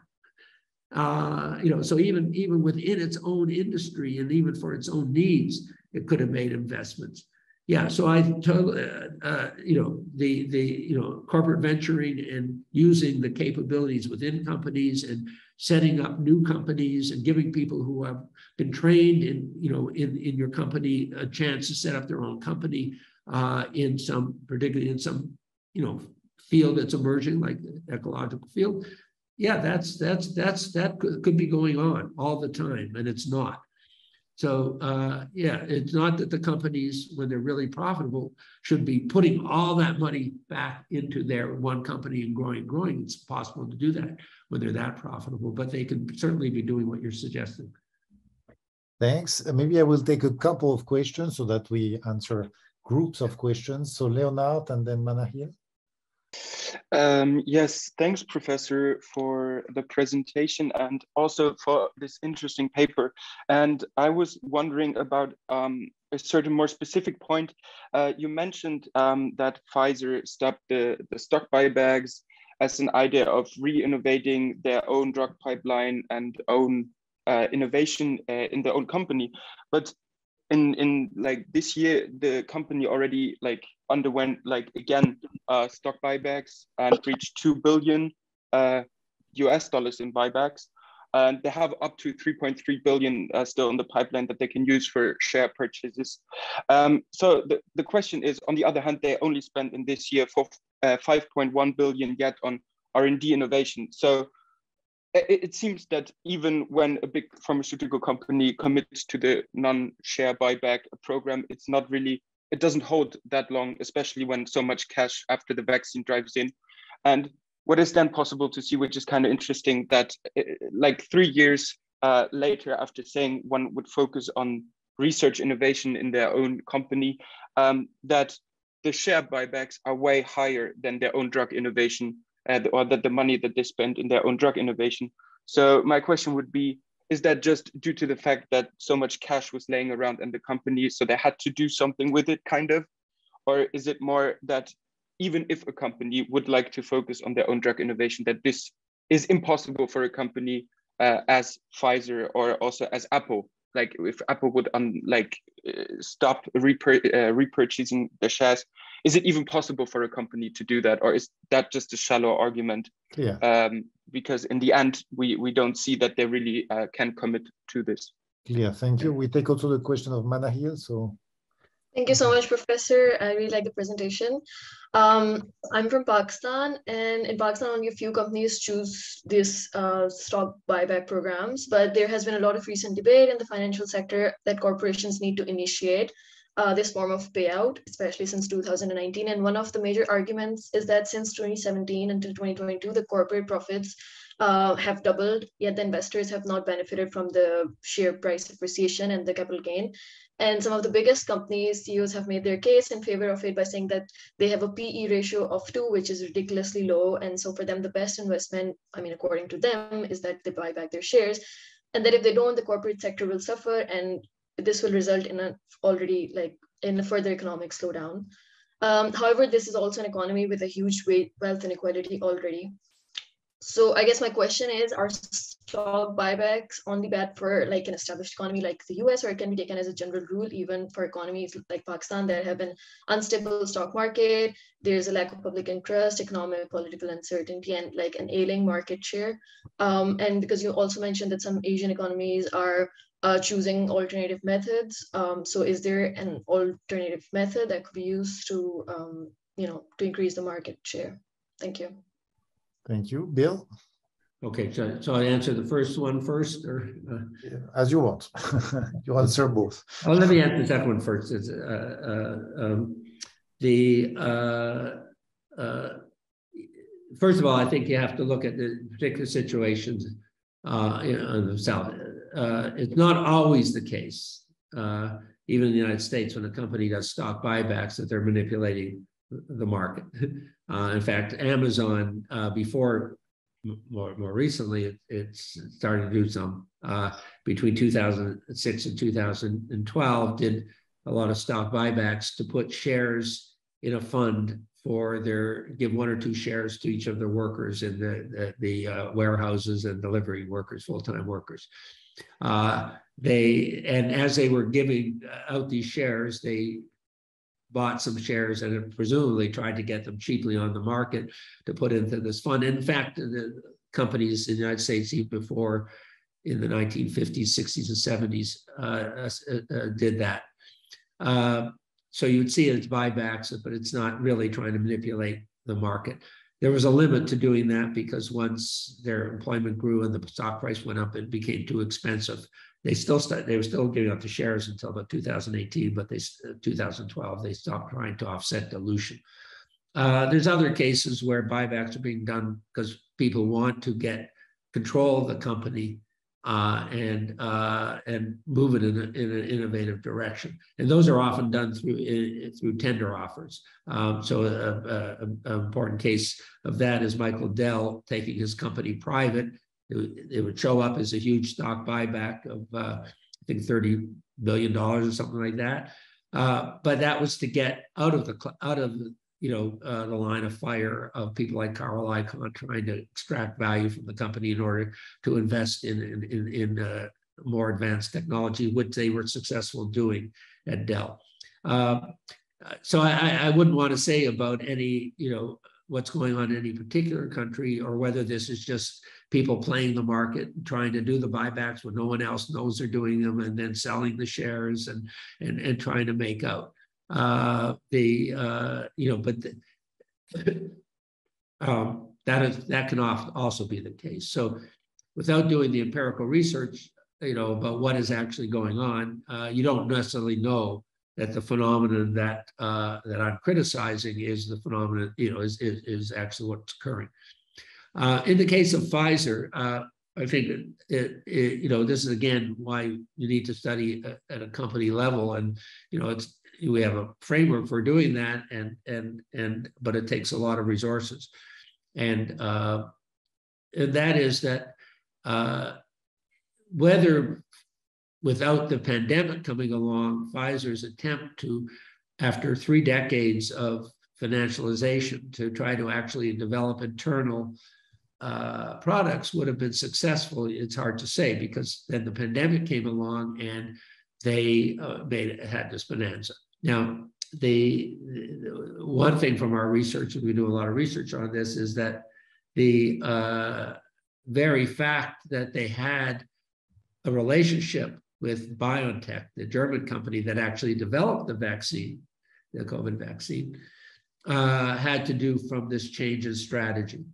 Uh, you know, so even even within its own industry and even for its own needs, it could have made investments. Yeah, so I totally, uh, uh, you know, the the you know corporate venturing and using the capabilities within companies and setting up new companies and giving people who have been trained in you know in in your company a chance to set up their own company uh, in some particularly in some you know field that's emerging like the ecological field. Yeah that's that's that's that could, could be going on all the time and it's not so uh, yeah it's not that the companies when they're really profitable should be putting all that money back into their one company and growing growing. It's possible to do that when they're that profitable but they can certainly be doing what you're suggesting. Thanks. Maybe i will take a couple of questions so that we answer groups of questions. So leonard and then manahil um, yes, thanks, Professor, for the presentation and also for this interesting paper. And I was wondering about um, a certain more specific point. Uh, you mentioned um, that Pfizer stopped the, the stock buybacks as an idea of re-innovating their own drug pipeline and own uh, innovation uh, in their own company. But in in like this year the company already like underwent like again uh, stock buybacks and reached 2 billion uh, us dollars in buybacks. And they have up to 3.3 billion uh, still in the pipeline that they can use for share purchases. Um, so the, the question is on the other hand they only spent in this year for uh, 5.1 billion yet on r&d innovation. So it, seems that even when a big pharmaceutical company commits to the non-share buyback program, it's not really, it doesn't hold that long, especially when so much cash after the vaccine drives in. And what is then possible to see, which is kind of interesting, that uh, like three years uh, later, after saying one would focus on research innovation in their own company, um, that the share buybacks are way higher than their own drug innovation uh, or that the money that they spend in their own drug innovation. So my question would be, is that just due to the fact that so much cash was laying around in the company, so they had to do something with it, kind of? Or is it more that even if a company would like to focus on their own drug innovation, that this is impossible for a company uh, as Pfizer or also as Apple like if Apple would un, like uh, stop repur- uh, repurchasing the shares, is it even possible for a company to do that, or is that just a shallow argument? Yeah. Um, because in the end, we we don't see that they really uh, can commit to this. Yeah, thank you. We take also the question of Manahil. So Thank you so much, Professor. I really like the presentation. Um, I'm from Pakistan, and in Pakistan, only a few companies choose these uh, stock buyback programs. But there has been a lot of recent debate in the financial sector that corporations need to initiate uh, this form of payout, especially since 2019. And one of the major arguments is that since 2017 until 2022, the corporate profits uh, have doubled, yet the investors have not benefited from the share price appreciation and the capital gain. And some of the biggest companies, CEOs have made their case in favor of it by saying that they have a PE ratio of two, which is ridiculously low. And so for them, the best investment, I mean, according to them, is that they buy back their shares. And that if they don't, the corporate sector will suffer. And this will result in an already like in a further economic slowdown. Um, however, this is also an economy with a huge wealth inequality already. So I guess my question is, are stock buybacks only bad for like an established economy like the US, or it can be taken as a general rule even for economies like Pakistan that have an unstable stock market, there's a lack of public interest, economic, political uncertainty, and like an ailing market share. Um, and because you also mentioned that some Asian economies are uh, choosing alternative methods. Um, so is there an alternative method that could be used to, um, you know, to increase the market share? Thank you. Thank you. Bill? Okay, so, so I answer the first one first, or? Uh, As you want. you answer both. Well, let me answer the second one first. It's, uh, uh, um, the, uh, uh, first of all, I think you have to look at the particular situations uh, in the South. It's not always the case, even in the United States, when a company does stock buybacks, that they're manipulating the market. Uh, in fact, Amazon uh, before more, more recently, it, it's starting to do some uh, between 2006 and 2012 did a lot of stock buybacks to put shares in a fund for their give one or two shares to each of their workers in the the, the uh, warehouses and delivery workers, full time workers. Uh, they and as they were giving out these shares, they bought some shares and presumably tried to get them cheaply on the market to put into this fund. In fact, the companies in the United States, even before in the 1950s, 60s, and 70s, uh, uh, uh, did that. Uh, so you would see it as buybacks, but it's not really trying to manipulate the market. There was a limit to doing that because once their employment grew and the stock price went up, it became too expensive. They still start, they were still giving out the shares until about 2018, but they uh, 2012 they stopped trying to offset dilution. Uh, there's other cases where buybacks are being done because people want to get control of the company uh, and uh, and move it in, a, in, an innovative direction. And those are often done through in, through tender offers. Um, so an important case of that is Michael Dell taking his company private. It, it would show up as a huge stock buyback of uh, I think thirty billion dollars or something like that. Uh, but that was to get out of the out of you know, uh, the line of fire of people like Carl Icahn trying to extract value from the company in order to invest in in, in, in uh, more advanced technology, which they were successful doing at Dell. Uh, so I, I wouldn't want to say about any, you know, what's going on in any particular country or whether this is just people playing the market trying to do the buybacks when no one else knows they're doing them and then selling the shares and and, and trying to make out uh, the uh, you know, but the, um, that is that can also be the case. So, without doing the empirical research, you know, about what is actually going on, uh, you don't necessarily know that the phenomenon that uh, that I'm criticizing is the phenomenon, you know, is is, is actually what's occurring. Uh, in the case of Pfizer, uh, I think it, it, it, you know, this is again why you need to study at, at a company level, and you know, it's we have a framework for doing that and and and but it takes a lot of resources. And uh, and that is that uh, whether without the pandemic coming along pfizer's attempt to after three decades of financialization to try to actually develop internal uh, products would have been successful it's hard to say because then the pandemic came along and they uh, made had this bonanza now, the, the, one thing from our research, and we do a lot of research on this, is that the uh, very fact that they had a relationship with BioNTech, the German company that actually developed the vaccine, the COVID vaccine, uh, had to do from this change in strategy.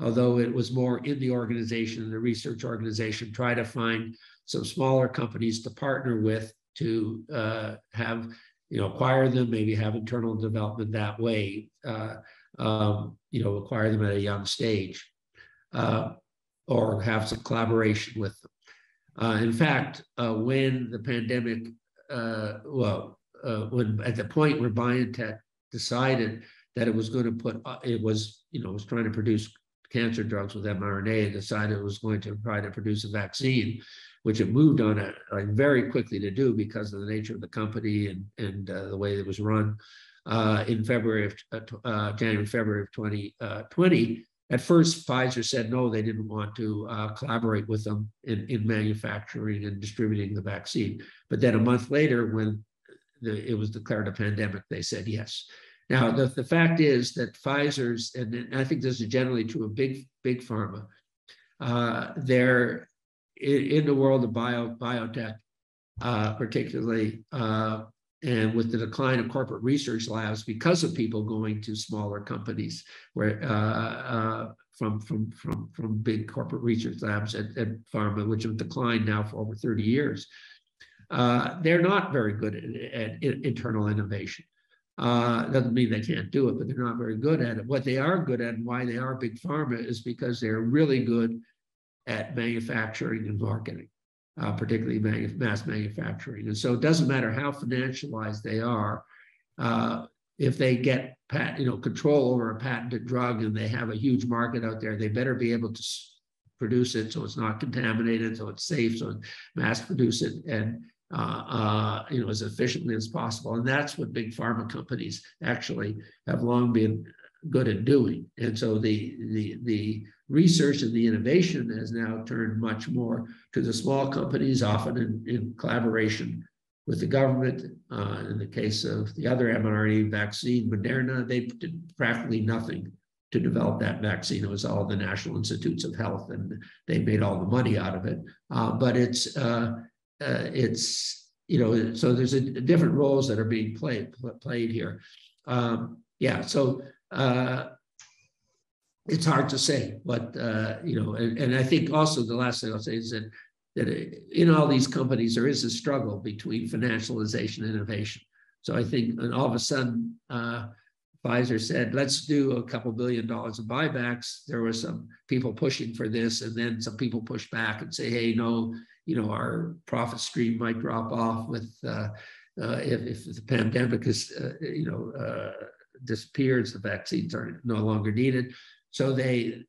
Although it was more in the organization, the research organization, try to find some smaller companies to partner with to uh, have you know, acquire them, maybe have internal development that way, uh, um, you know, acquire them at a young stage, uh, or have some collaboration with them. Uh, in fact, uh, when the pandemic, uh, well, uh, when at the point where BioNTech decided that it was going to put, it was, you know, was trying to produce cancer drugs with mRNA and decided it was going to try to produce a vaccine, which it moved on a, like very quickly to do because of the nature of the company and, and uh, the way it was run uh, in February of uh, uh January, February of 2020. Uh, At first, Pfizer said no, they didn't want to uh, collaborate with them in, in manufacturing and distributing the vaccine. But then a month later, when the, it was declared a pandemic, they said yes. Now, the, the fact is that Pfizer's, and I think this is generally true of big, big pharma, uh, they're in, in, the world of bio, biotech, uh, particularly, uh, and with the decline of corporate research labs because of people going to smaller companies where uh, uh, from, from, from, from big corporate research labs at, at pharma, which have declined now for over 30 years. Uh, they're not very good at, at, internal innovation. Uh, doesn't mean they can't do it, but they're not very good at it. What they are good at and why they are big pharma is because they're really good at manufacturing and marketing, uh, particularly manu mass manufacturing. And so it doesn't matter how financialized they are, uh, if they get pat, you know, control over a patented drug and they have a huge market out there, they better be able to produce it so it's not contaminated, so it's safe, so mass produce it and uh, uh, you know, as efficiently as possible. And that's what big pharma companies actually have long been good at doing. And so the, the, the research and the innovation has now turned much more to the small companies, often in, in collaboration with the government. Uh, in the case of the other mRNA vaccine, Moderna, they did practically nothing to develop that vaccine. It was all the National Institutes of Health, and they made all the money out of it. Uh, but it's uh, uh it's you know so there's a, different roles that are being played played here. Um, yeah, so uh, it's hard to say, but uh, you know, and, and I think also the last thing I'll say is that that in all these companies there is a struggle between financialization and innovation. So I think, and all of a sudden, uh, Pfizer said, let's do a couple billion dollars of buybacks. There were some people pushing for this, and then some people pushed back and say, hey, no, you know, our profit stream might drop off with uh, uh, if, if, the pandemic is, uh, you know, uh, disappears, the vaccines are no longer needed. So they,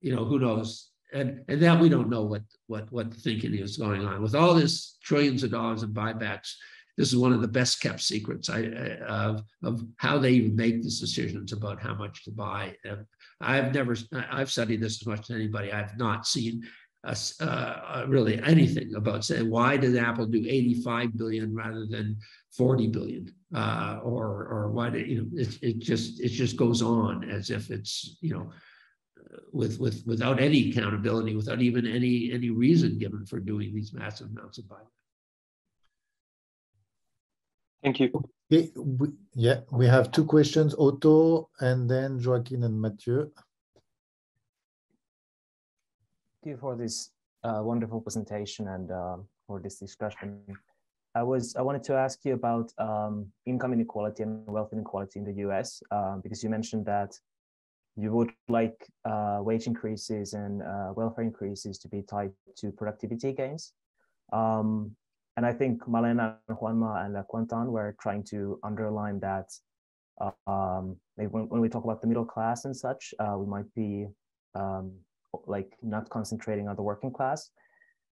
you know, who knows? And, and that we don't know what, what, what the thinking is going on. With all this trillions of dollars in buybacks, this is one of the best kept secrets I, of, of how they make these decisions about how much to buy. And I've never, I've studied this as much as anybody. I've not seen uh, uh, really anything about saying why did Apple do 85 billion rather than 40 billion, uh, or or why did you know it, it just it just goes on as if it's you know with with without any accountability, without even any any reason given for doing these massive amounts of buyback. Thank you. Okay, we, yeah, we have two questions, Otto, and then Joaquin and Mathieu. Thank you for this uh, wonderful presentation and uh, for this discussion. I was I wanted to ask you about um, income inequality and wealth inequality in the U.S. Uh, because you mentioned that you would like uh, wage increases and uh, welfare increases to be tied to productivity gains. Um, and I think Malena and Juanma and Quentin were trying to underline that um, maybe when, when, we talk about the middle class and such, uh, we might be um, like not concentrating on the working class.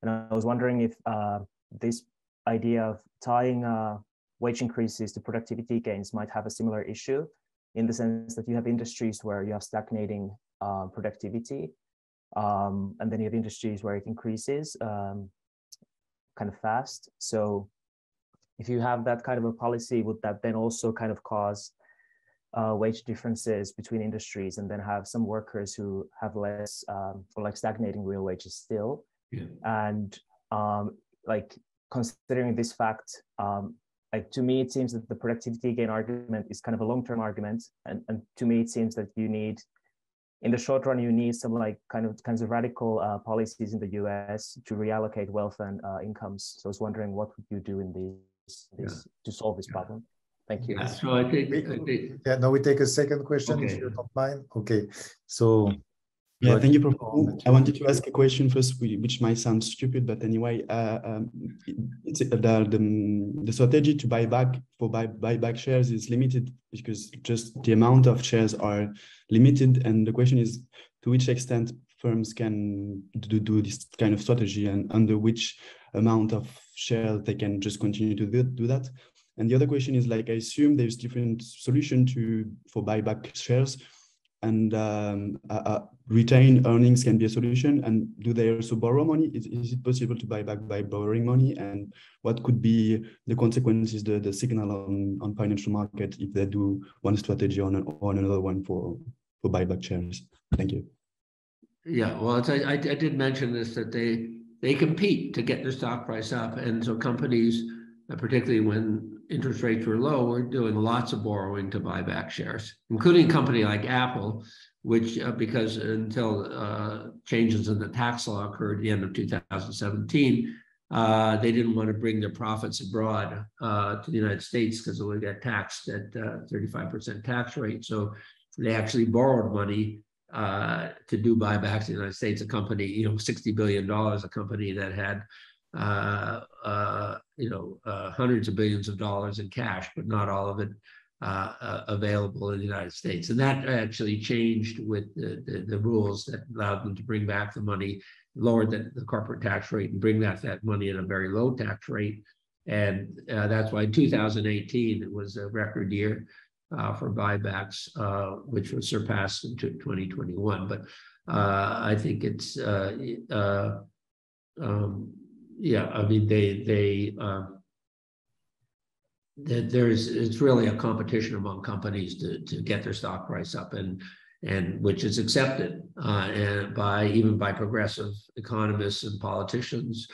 And I was wondering if uh, this idea of tying uh, wage increases to productivity gains might have a similar issue in the sense that you have industries where you have stagnating uh, productivity um, and then you have industries where it increases um, kind of fast. So if you have that kind of a policy, would that then also kind of cause uh, wage differences between industries and then have some workers who have less um, or like stagnating real wages still? Yeah. And um, like considering this fact, um, like to me, it seems that the productivity gain argument is kind of a long-term argument. And, and to me, it seems that you need in the short run, you need some like kind of kinds of radical uh, policies in the U.S. to reallocate wealth and uh, incomes. So I was wondering, what would you do in this, this yeah. to solve this problem? Thank you. Yeah, so I think, I think, yeah. Now we take a second question, okay. if you don't mind. Okay, so yeah, thank you, Professor. I wanted to ask a question first, which might sound stupid, but anyway, uh, um, it's, uh, the, the, the strategy to buy back for buy, buy back shares is limited because just the amount of shares are limited. And the question is to which extent firms can do, do this kind of strategy and under which amount of shares they can just continue to do, do that. And the other question is like, I assume there's different solution to for buyback shares and um, uh, uh, retain earnings can be a solution. And do they also borrow money? Is, is it possible to buy back by borrowing money? And what could be the consequences, the, the signal on, on financial market if they do one strategy on, on another one for, for buyback shares? Thank you. Yeah, well, I, I did mention this, that they, they compete to get the stock price up. And so companies, particularly when interest rates were low, we're doing lots of borrowing to buy back shares, including a company like Apple, which uh, because until uh, changes in the tax law occurred at the end of 2017, uh, they didn't want to bring their profits abroad uh, to the United States because it would get taxed at 35% uh, tax rate. So they actually borrowed money uh, to do buybacks in the United States. A company, you know, $60 billion, a company that had you know, uh, hundreds of billions of dollars in cash, but not all of it available in the United States. And that actually changed with the, the, the, rules that allowed them to bring back the money, lower the, the corporate tax rate and bring back that money at a very low tax rate. And uh, that's why in 2018, it was a record year uh, for buybacks, uh, which was surpassed in 2021. But uh, I think it's uh, uh, um, yeah. I mean, they they um, there's it's really a competition among companies to to get their stock price up and and which is accepted uh, and by even by progressive economists and politicians.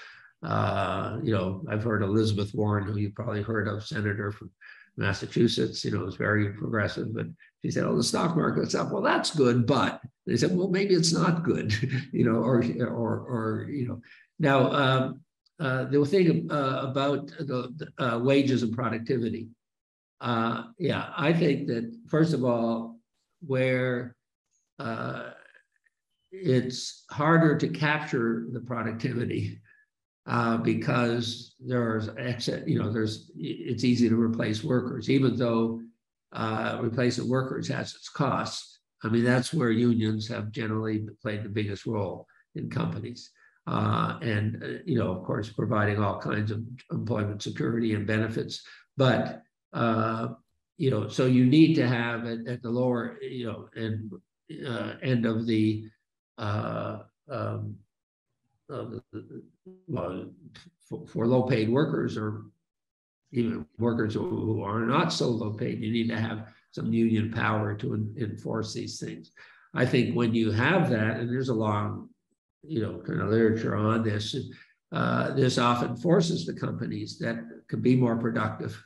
Uh, you know, I've heard Elizabeth Warren, who you probably heard of, senator from Massachusetts, you know, is very progressive, but she said, "Oh, the stock market's up. Well, that's good, but they said, well, maybe it's not good, you know, or or or you know." Now, um, uh, the thing uh, about the uh, wages and productivity, uh, yeah, I think that first of all, where uh, it's harder to capture the productivity because there's excess, you know, there's it's easy to replace workers, even though replacing workers has its costs. I mean, that's where unions have generally played the biggest role in companies. Uh, and, uh, you know, of course, providing all kinds of employment security and benefits. But, uh, you know, so you need to have at, at the lower, you know, and uh, end of the uh, um, well, for, for, low paid workers or even workers who are not so low paid, you need to have some union power to en enforce these things. I think when you have that, and there's a long, you know, kind of literature on this, uh, this often forces the companies that can be more productive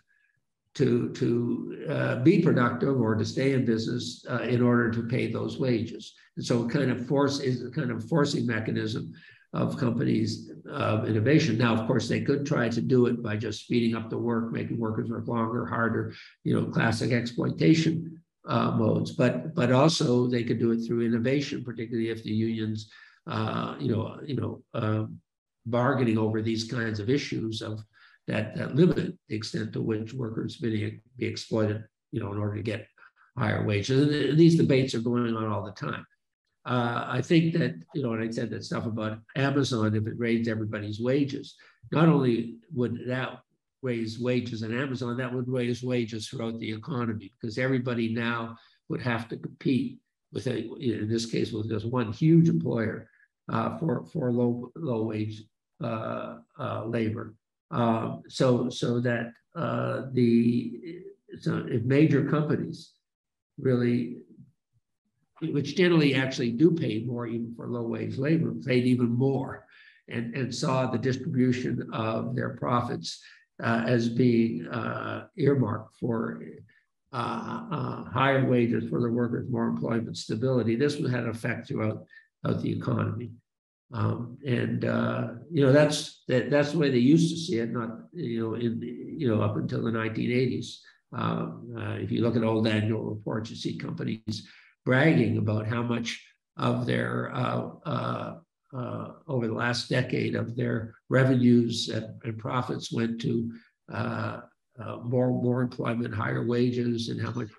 to, to uh, be productive or to stay in business uh, in order to pay those wages. And so kind of force is a kind of forcing mechanism of companies of innovation. Now, of course, they could try to do it by just speeding up the work, making workers work longer, harder, you know, classic exploitation uh, modes. But but also they could do it through innovation, particularly if the unions, uh, you know, you know, uh, bargaining over these kinds of issues of that, that limit the extent to which workers be, be exploited, you know, in order to get higher wages. And these debates are going on all the time. Uh, I think that, you know, and I said that stuff about Amazon, if it raised everybody's wages, not only would that raise wages in Amazon, that would raise wages throughout the economy because everybody now would have to compete with a, in this case, with just one huge employer uh, for, for low, low wage uh, uh labor. Um, so, so that uh, the so if major companies really, which generally actually do pay more even for low wage labor, paid even more, and and saw the distribution of their profits uh, as being earmarked for uh, uh, higher wages for the workers, more employment stability. This had an effect throughout, throughout the economy. Um, and uh, you know that's that, that's the way they used to see it, not you know in you know up until the 1980s. Um, uh, if you look at old annual reports, you see companies bragging about how much of their uh, uh, uh over the last decade of their revenues and, and profits went to uh, more more employment, higher wages, and how much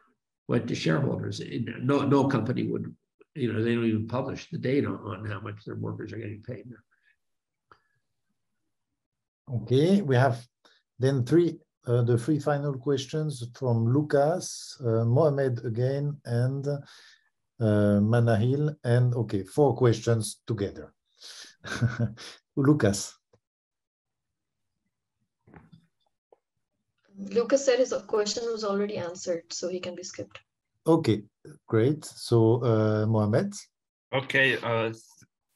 went to shareholders. No no company would you know, they don't even publish the data on how much their workers are getting paid now. Okay, we have then three, uh, the three final questions from Lucas, uh, Mohamed again, and uh, Manahil, and okay, four questions together. Lucas. Lucas said his question was already answered, so he can be skipped. Okay, great. So, uh, Mohamed. Okay, uh,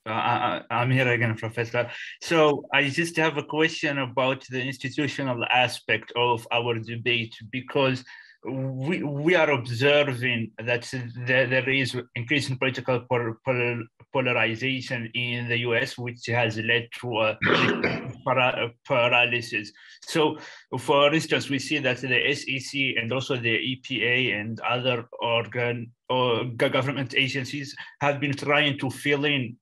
I, am here again, Professor. So I just have a question about the institutional aspect of our debate because we, we are observing that there, there is increasing political polarization in the US, which has led to a paralysis. So, for instance, we see that the SEC and also the EPA and other organ or government agencies have been trying to fill in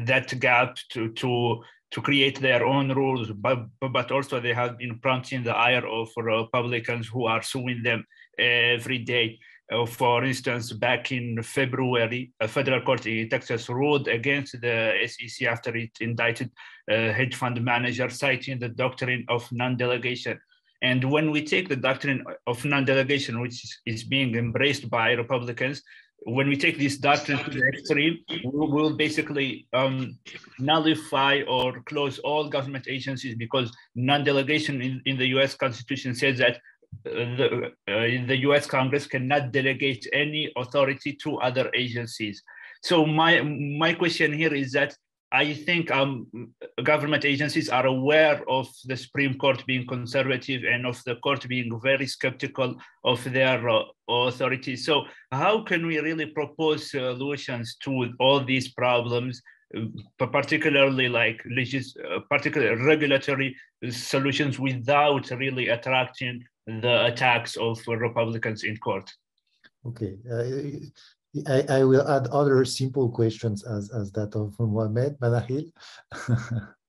that gap to, to to create their own rules, but, but also they have been prompting the ire of Republicans who are suing them every day. Uh, for instance, back in February, a federal court in Texas ruled against the SEC after it indicted a hedge fund manager, citing the doctrine of non-delegation. And when we take the doctrine of non-delegation, which is being embraced by Republicans, when we take this doctrine to the extreme, we will basically um, nullify or close all government agencies because non-delegation in, in the US Constitution says that uh, the, uh, the US Congress cannot delegate any authority to other agencies. So my, my question here is that I think um, government agencies are aware of the Supreme Court being conservative and of the court being very skeptical of their uh, authority. So how can we really propose solutions to all these problems, particularly like legis uh, particular regulatory solutions without really attracting the attacks of Republicans in court? Okay. Uh, I, I will add other simple questions as, as that of Mohamed Manahil.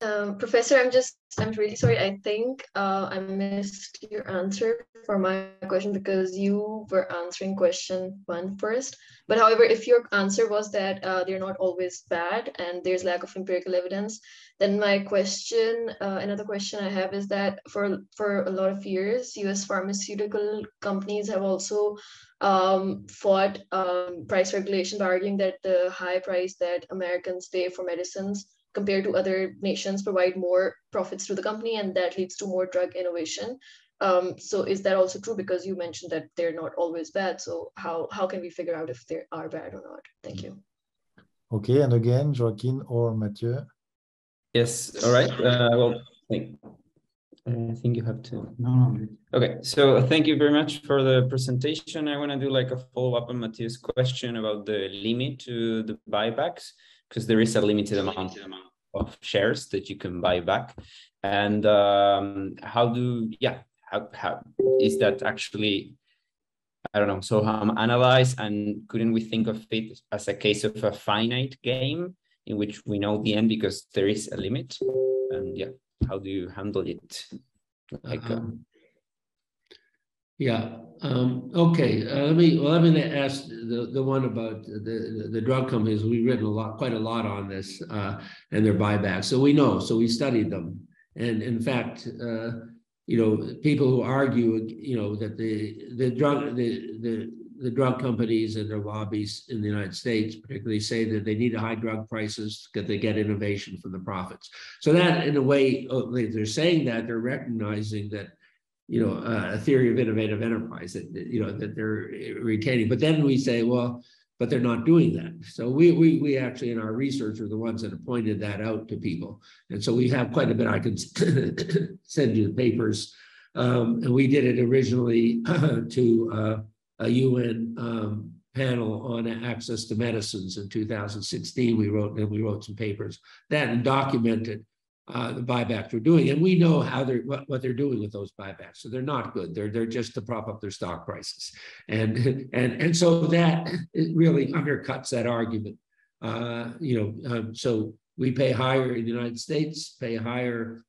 um, professor, I'm just, I'm really sorry. I think uh, I missed your answer for my question because you were answering question one first. But however, if your answer was that uh, they're not always bad and there's lack of empirical evidence, then my question, uh, another question I have is that for, for a lot of years, US pharmaceutical companies have also um, fought um, price regulation by arguing that the high price that Americans pay for medicines compared to other nations provide more profits to the company and that leads to more drug innovation. Um, so is that also true? Because you mentioned that they're not always bad. So how, how can we figure out if they are bad or not? Thank you. Okay, and again, Joaquin or Mathieu? Yes, all right. Uh, well, thank, I think you have to. No, no. Okay, so thank you very much for the presentation. I want to do like a follow up on Mathieu's question about the limit to the buybacks, because there is a limited amount of shares that you can buy back. And um, how do, yeah, how, how is that actually, I don't know, so um, analyzed and couldn't we think of it as a case of a finite game in which we know the end because there is a limit? And yeah how do you handle it? Like, um, yeah. Um, okay. Uh, let me well, me ask the, the one about the, the, the drug companies. We've written a lot, quite a lot on this uh, and their buybacks. So we know. So we studied them, and in fact, uh, you know, people who argue, you know, that the the drug the the the drug companies and their lobbies in the United States, particularly, say that they need high drug prices because they get innovation from the profits. So that, in a way, oh, they're saying that they're recognizing that, you know, uh, a theory of innovative enterprise that you know that they're retaining. But then we say, well, but they're not doing that. So we we we actually in our research are the ones that have pointed that out to people, and so we have quite a bit. I can send you the papers, um, and we did it originally to. Uh, a UN um, panel on access to medicines in 2016. We wrote and we wrote some papers that documented uh, the buybacks we're doing, and we know how they're what, what they're doing with those buybacks. So they're not good. They're they're just to prop up their stock prices, and and and so that really undercuts that argument. Uh, you know, um, so we pay higher in the United States, pay higher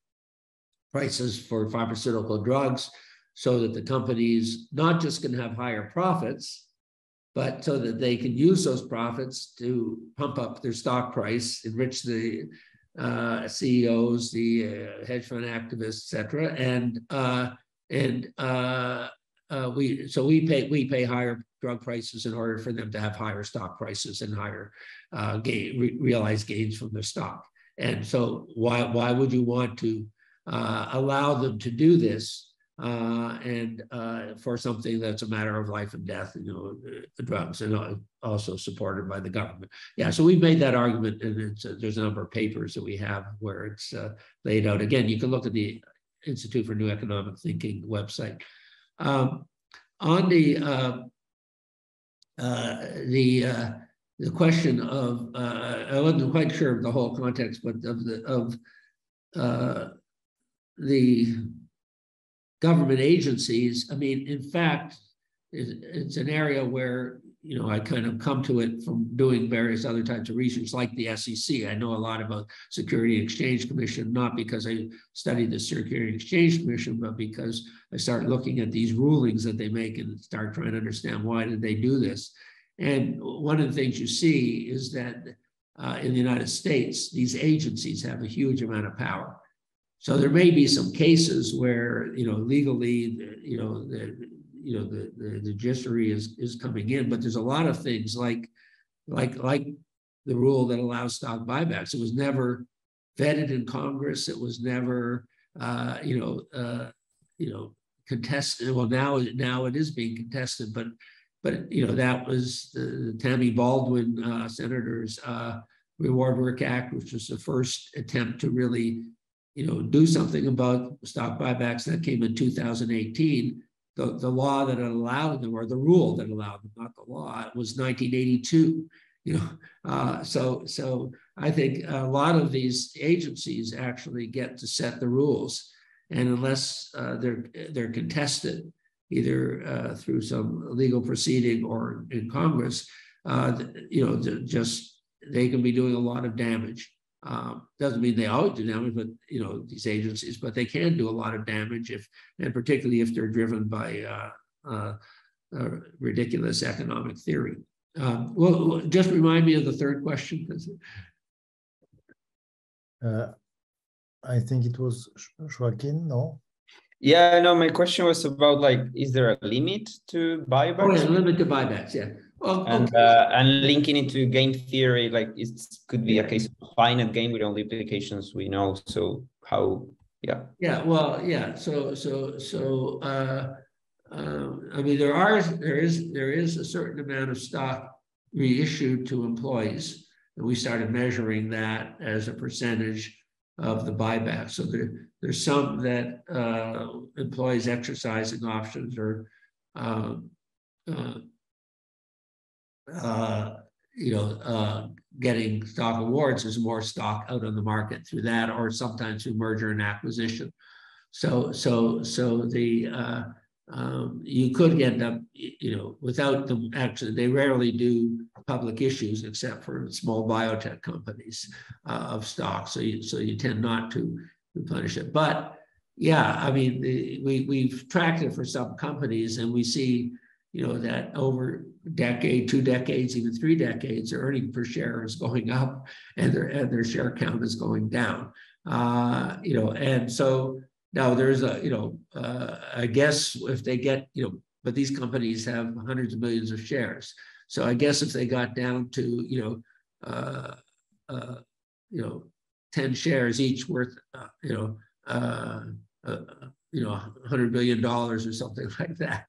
prices for pharmaceutical drugs so that the companies not just can have higher profits, but so that they can use those profits to pump up their stock price, enrich the uh, CEOs, the uh, hedge fund activists, etc. And uh, and uh, uh, we so we pay we pay higher drug prices in order for them to have higher stock prices and higher uh, gain re realized gains from their stock. And so why why would you want to allow them to do this uh, and uh, for something that's a matter of life and death, you know, drugs, and also supported by the government. Yeah, so we've made that argument, and uh, there's a number of papers that we have where it's uh, laid out. Again, you can look at the Institute for New Economic Thinking website. Um, on the uh, uh, the the question of I wasn't quite sure of the whole context, but of the of the government agencies. I mean, in fact, it's an area where you know I kind of come to it from doing various other types of research, like the SEC. I know a lot about Security Exchange Commission, not because I studied the Security Exchange Commission, but because I start looking at these rulings that they make and start trying to understand why did they do this. And one of the things you see is that uh, in the United States, these agencies have a huge amount of power. So there may be some cases where you know legally, you know, the you know the the, the judiciary is is coming in, but there's a lot of things like like like the rule that allows stock buybacks. It was never vetted in Congress. It was never uh, you know uh, you know contested. Well, now now it is being contested, but but you know that was the, the Tammy Baldwin uh, senator's uh, Reward Work Act, which was the first attempt to really you know do something about stock buybacks. That came in 2018. The, the law that allowed them, or the rule that allowed them, not the law, was 1982. You know, uh, so so I think a lot of these agencies actually get to set the rules, and unless uh, they're they're contested, either uh, through some legal proceeding or in Congress, uh, you know, just they can be doing a lot of damage. Um, doesn't mean they always do damage, but you know these agencies, but they can do a lot of damage if, and particularly if they're driven by uh, uh, uh ridiculous economic theory. Um, well, just remind me of the third question. Uh, I think it was Joaquin, no? Yeah, no, my question was about like, is there a limit to buybacks? Oh, yeah, limit to buybacks, yeah. Well, and okay. uh, and linking it to game theory, like it could be a case of finite game with all the implications we know. So how, yeah. Yeah, well, yeah. So so so uh, uh, I mean, there are there is there is a certain amount of stock reissued to employees, and we started measuring that as a percentage of the buyback. So there, there's some that uh, employees exercising options or uh, you know, uh, getting stock awards, is more stock out on the market through that, or sometimes through merger and acquisition. So, so, so the uh, um, you could end up, you know, without them actually, they rarely do public issues except for small biotech companies uh, of stock. So you, so you tend not to replenish it. But yeah, I mean, the, we, we've tracked it for some companies and we see, you know, that over decade, two decades, even three decades, their earning per share is going up and their, and their share count is going down. Uh, you know, and so now there's a, you know, uh, I guess if they get, you know, but these companies have hundreds of millions of shares. So I guess if they got down to, you know, uh, uh, you know, 10 shares each worth, uh, you know, uh, uh, you know, $100 billion or something like that.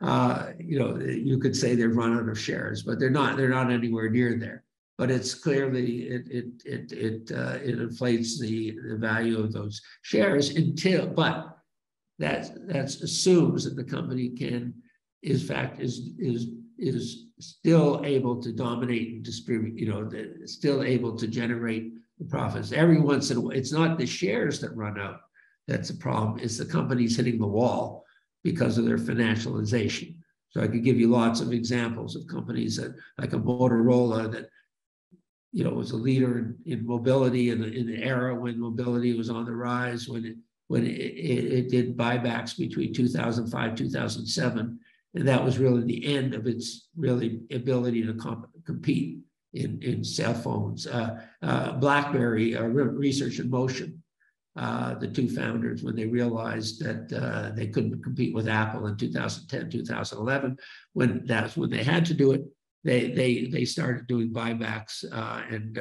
Uh, you know, you could say they've run out of shares, but they're not, they're not anywhere near there. But it's clearly, it, it, it, it, uh, it inflates the, the value of those shares until, but that, that assumes that the company can, is fact, is, is, is still able to dominate and distribute, you know, still able to generate the profits. Every once in a while, it's not the shares that run out that's the problem, it's the companies hitting the wall because of their financialization. So I could give you lots of examples of companies that, like a Motorola, that you know was a leader in, in mobility in the, in era when mobility was on the rise, when it when it, it, it did buybacks between 2005 2007, and that was really the end of its really ability to comp- compete in, in cell phones. Uh, uh, BlackBerry, uh, Research in Motion, uh, the two founders, when they realized that uh, they couldn't compete with Apple in 2010, 2011, when that's when they had to do it, they they they started doing buybacks uh, and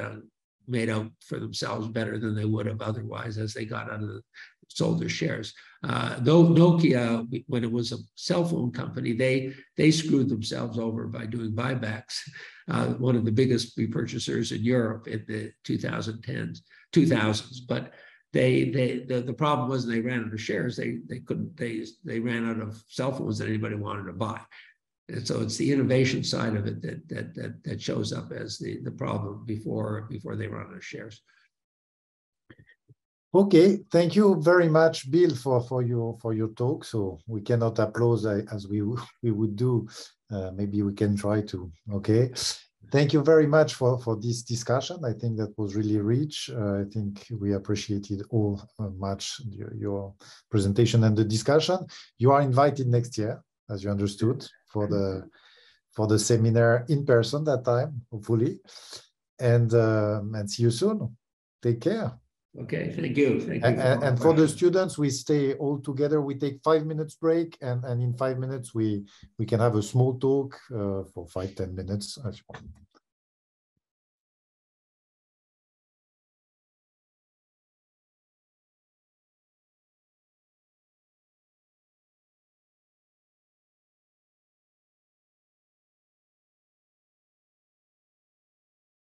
made out for themselves better than they would have otherwise as they got out of the sold their shares. Uh, though Nokia, when it was a cell phone company, they they screwed themselves over by doing buybacks. Uh, one of the biggest repurchasers in Europe in the 2010s, 2000s. But they they the, the problem was they ran out of shares. They they couldn't they they ran out of cell phones that anybody wanted to buy. And so it's the innovation side of it that that that, that shows up as the, the problem before before they run out of shares. Okay, thank you very much, Bill, for, for your for your talk. So we cannot applaud as we we would do. Uh, maybe we can try to. Okay, thank you very much for for this discussion. I think that was really rich. Uh, I think we appreciated all uh, much your, your, presentation and the discussion. You are invited next year, as you understood, for the for the seminar in person that time, hopefully, and um, and see you soon. Take care. Okay, thank you. Thank you. And, and, and for the students, we stay all together. We take five minutes break, and, and in five minutes we we can have a small talk uh, for five ten minutes.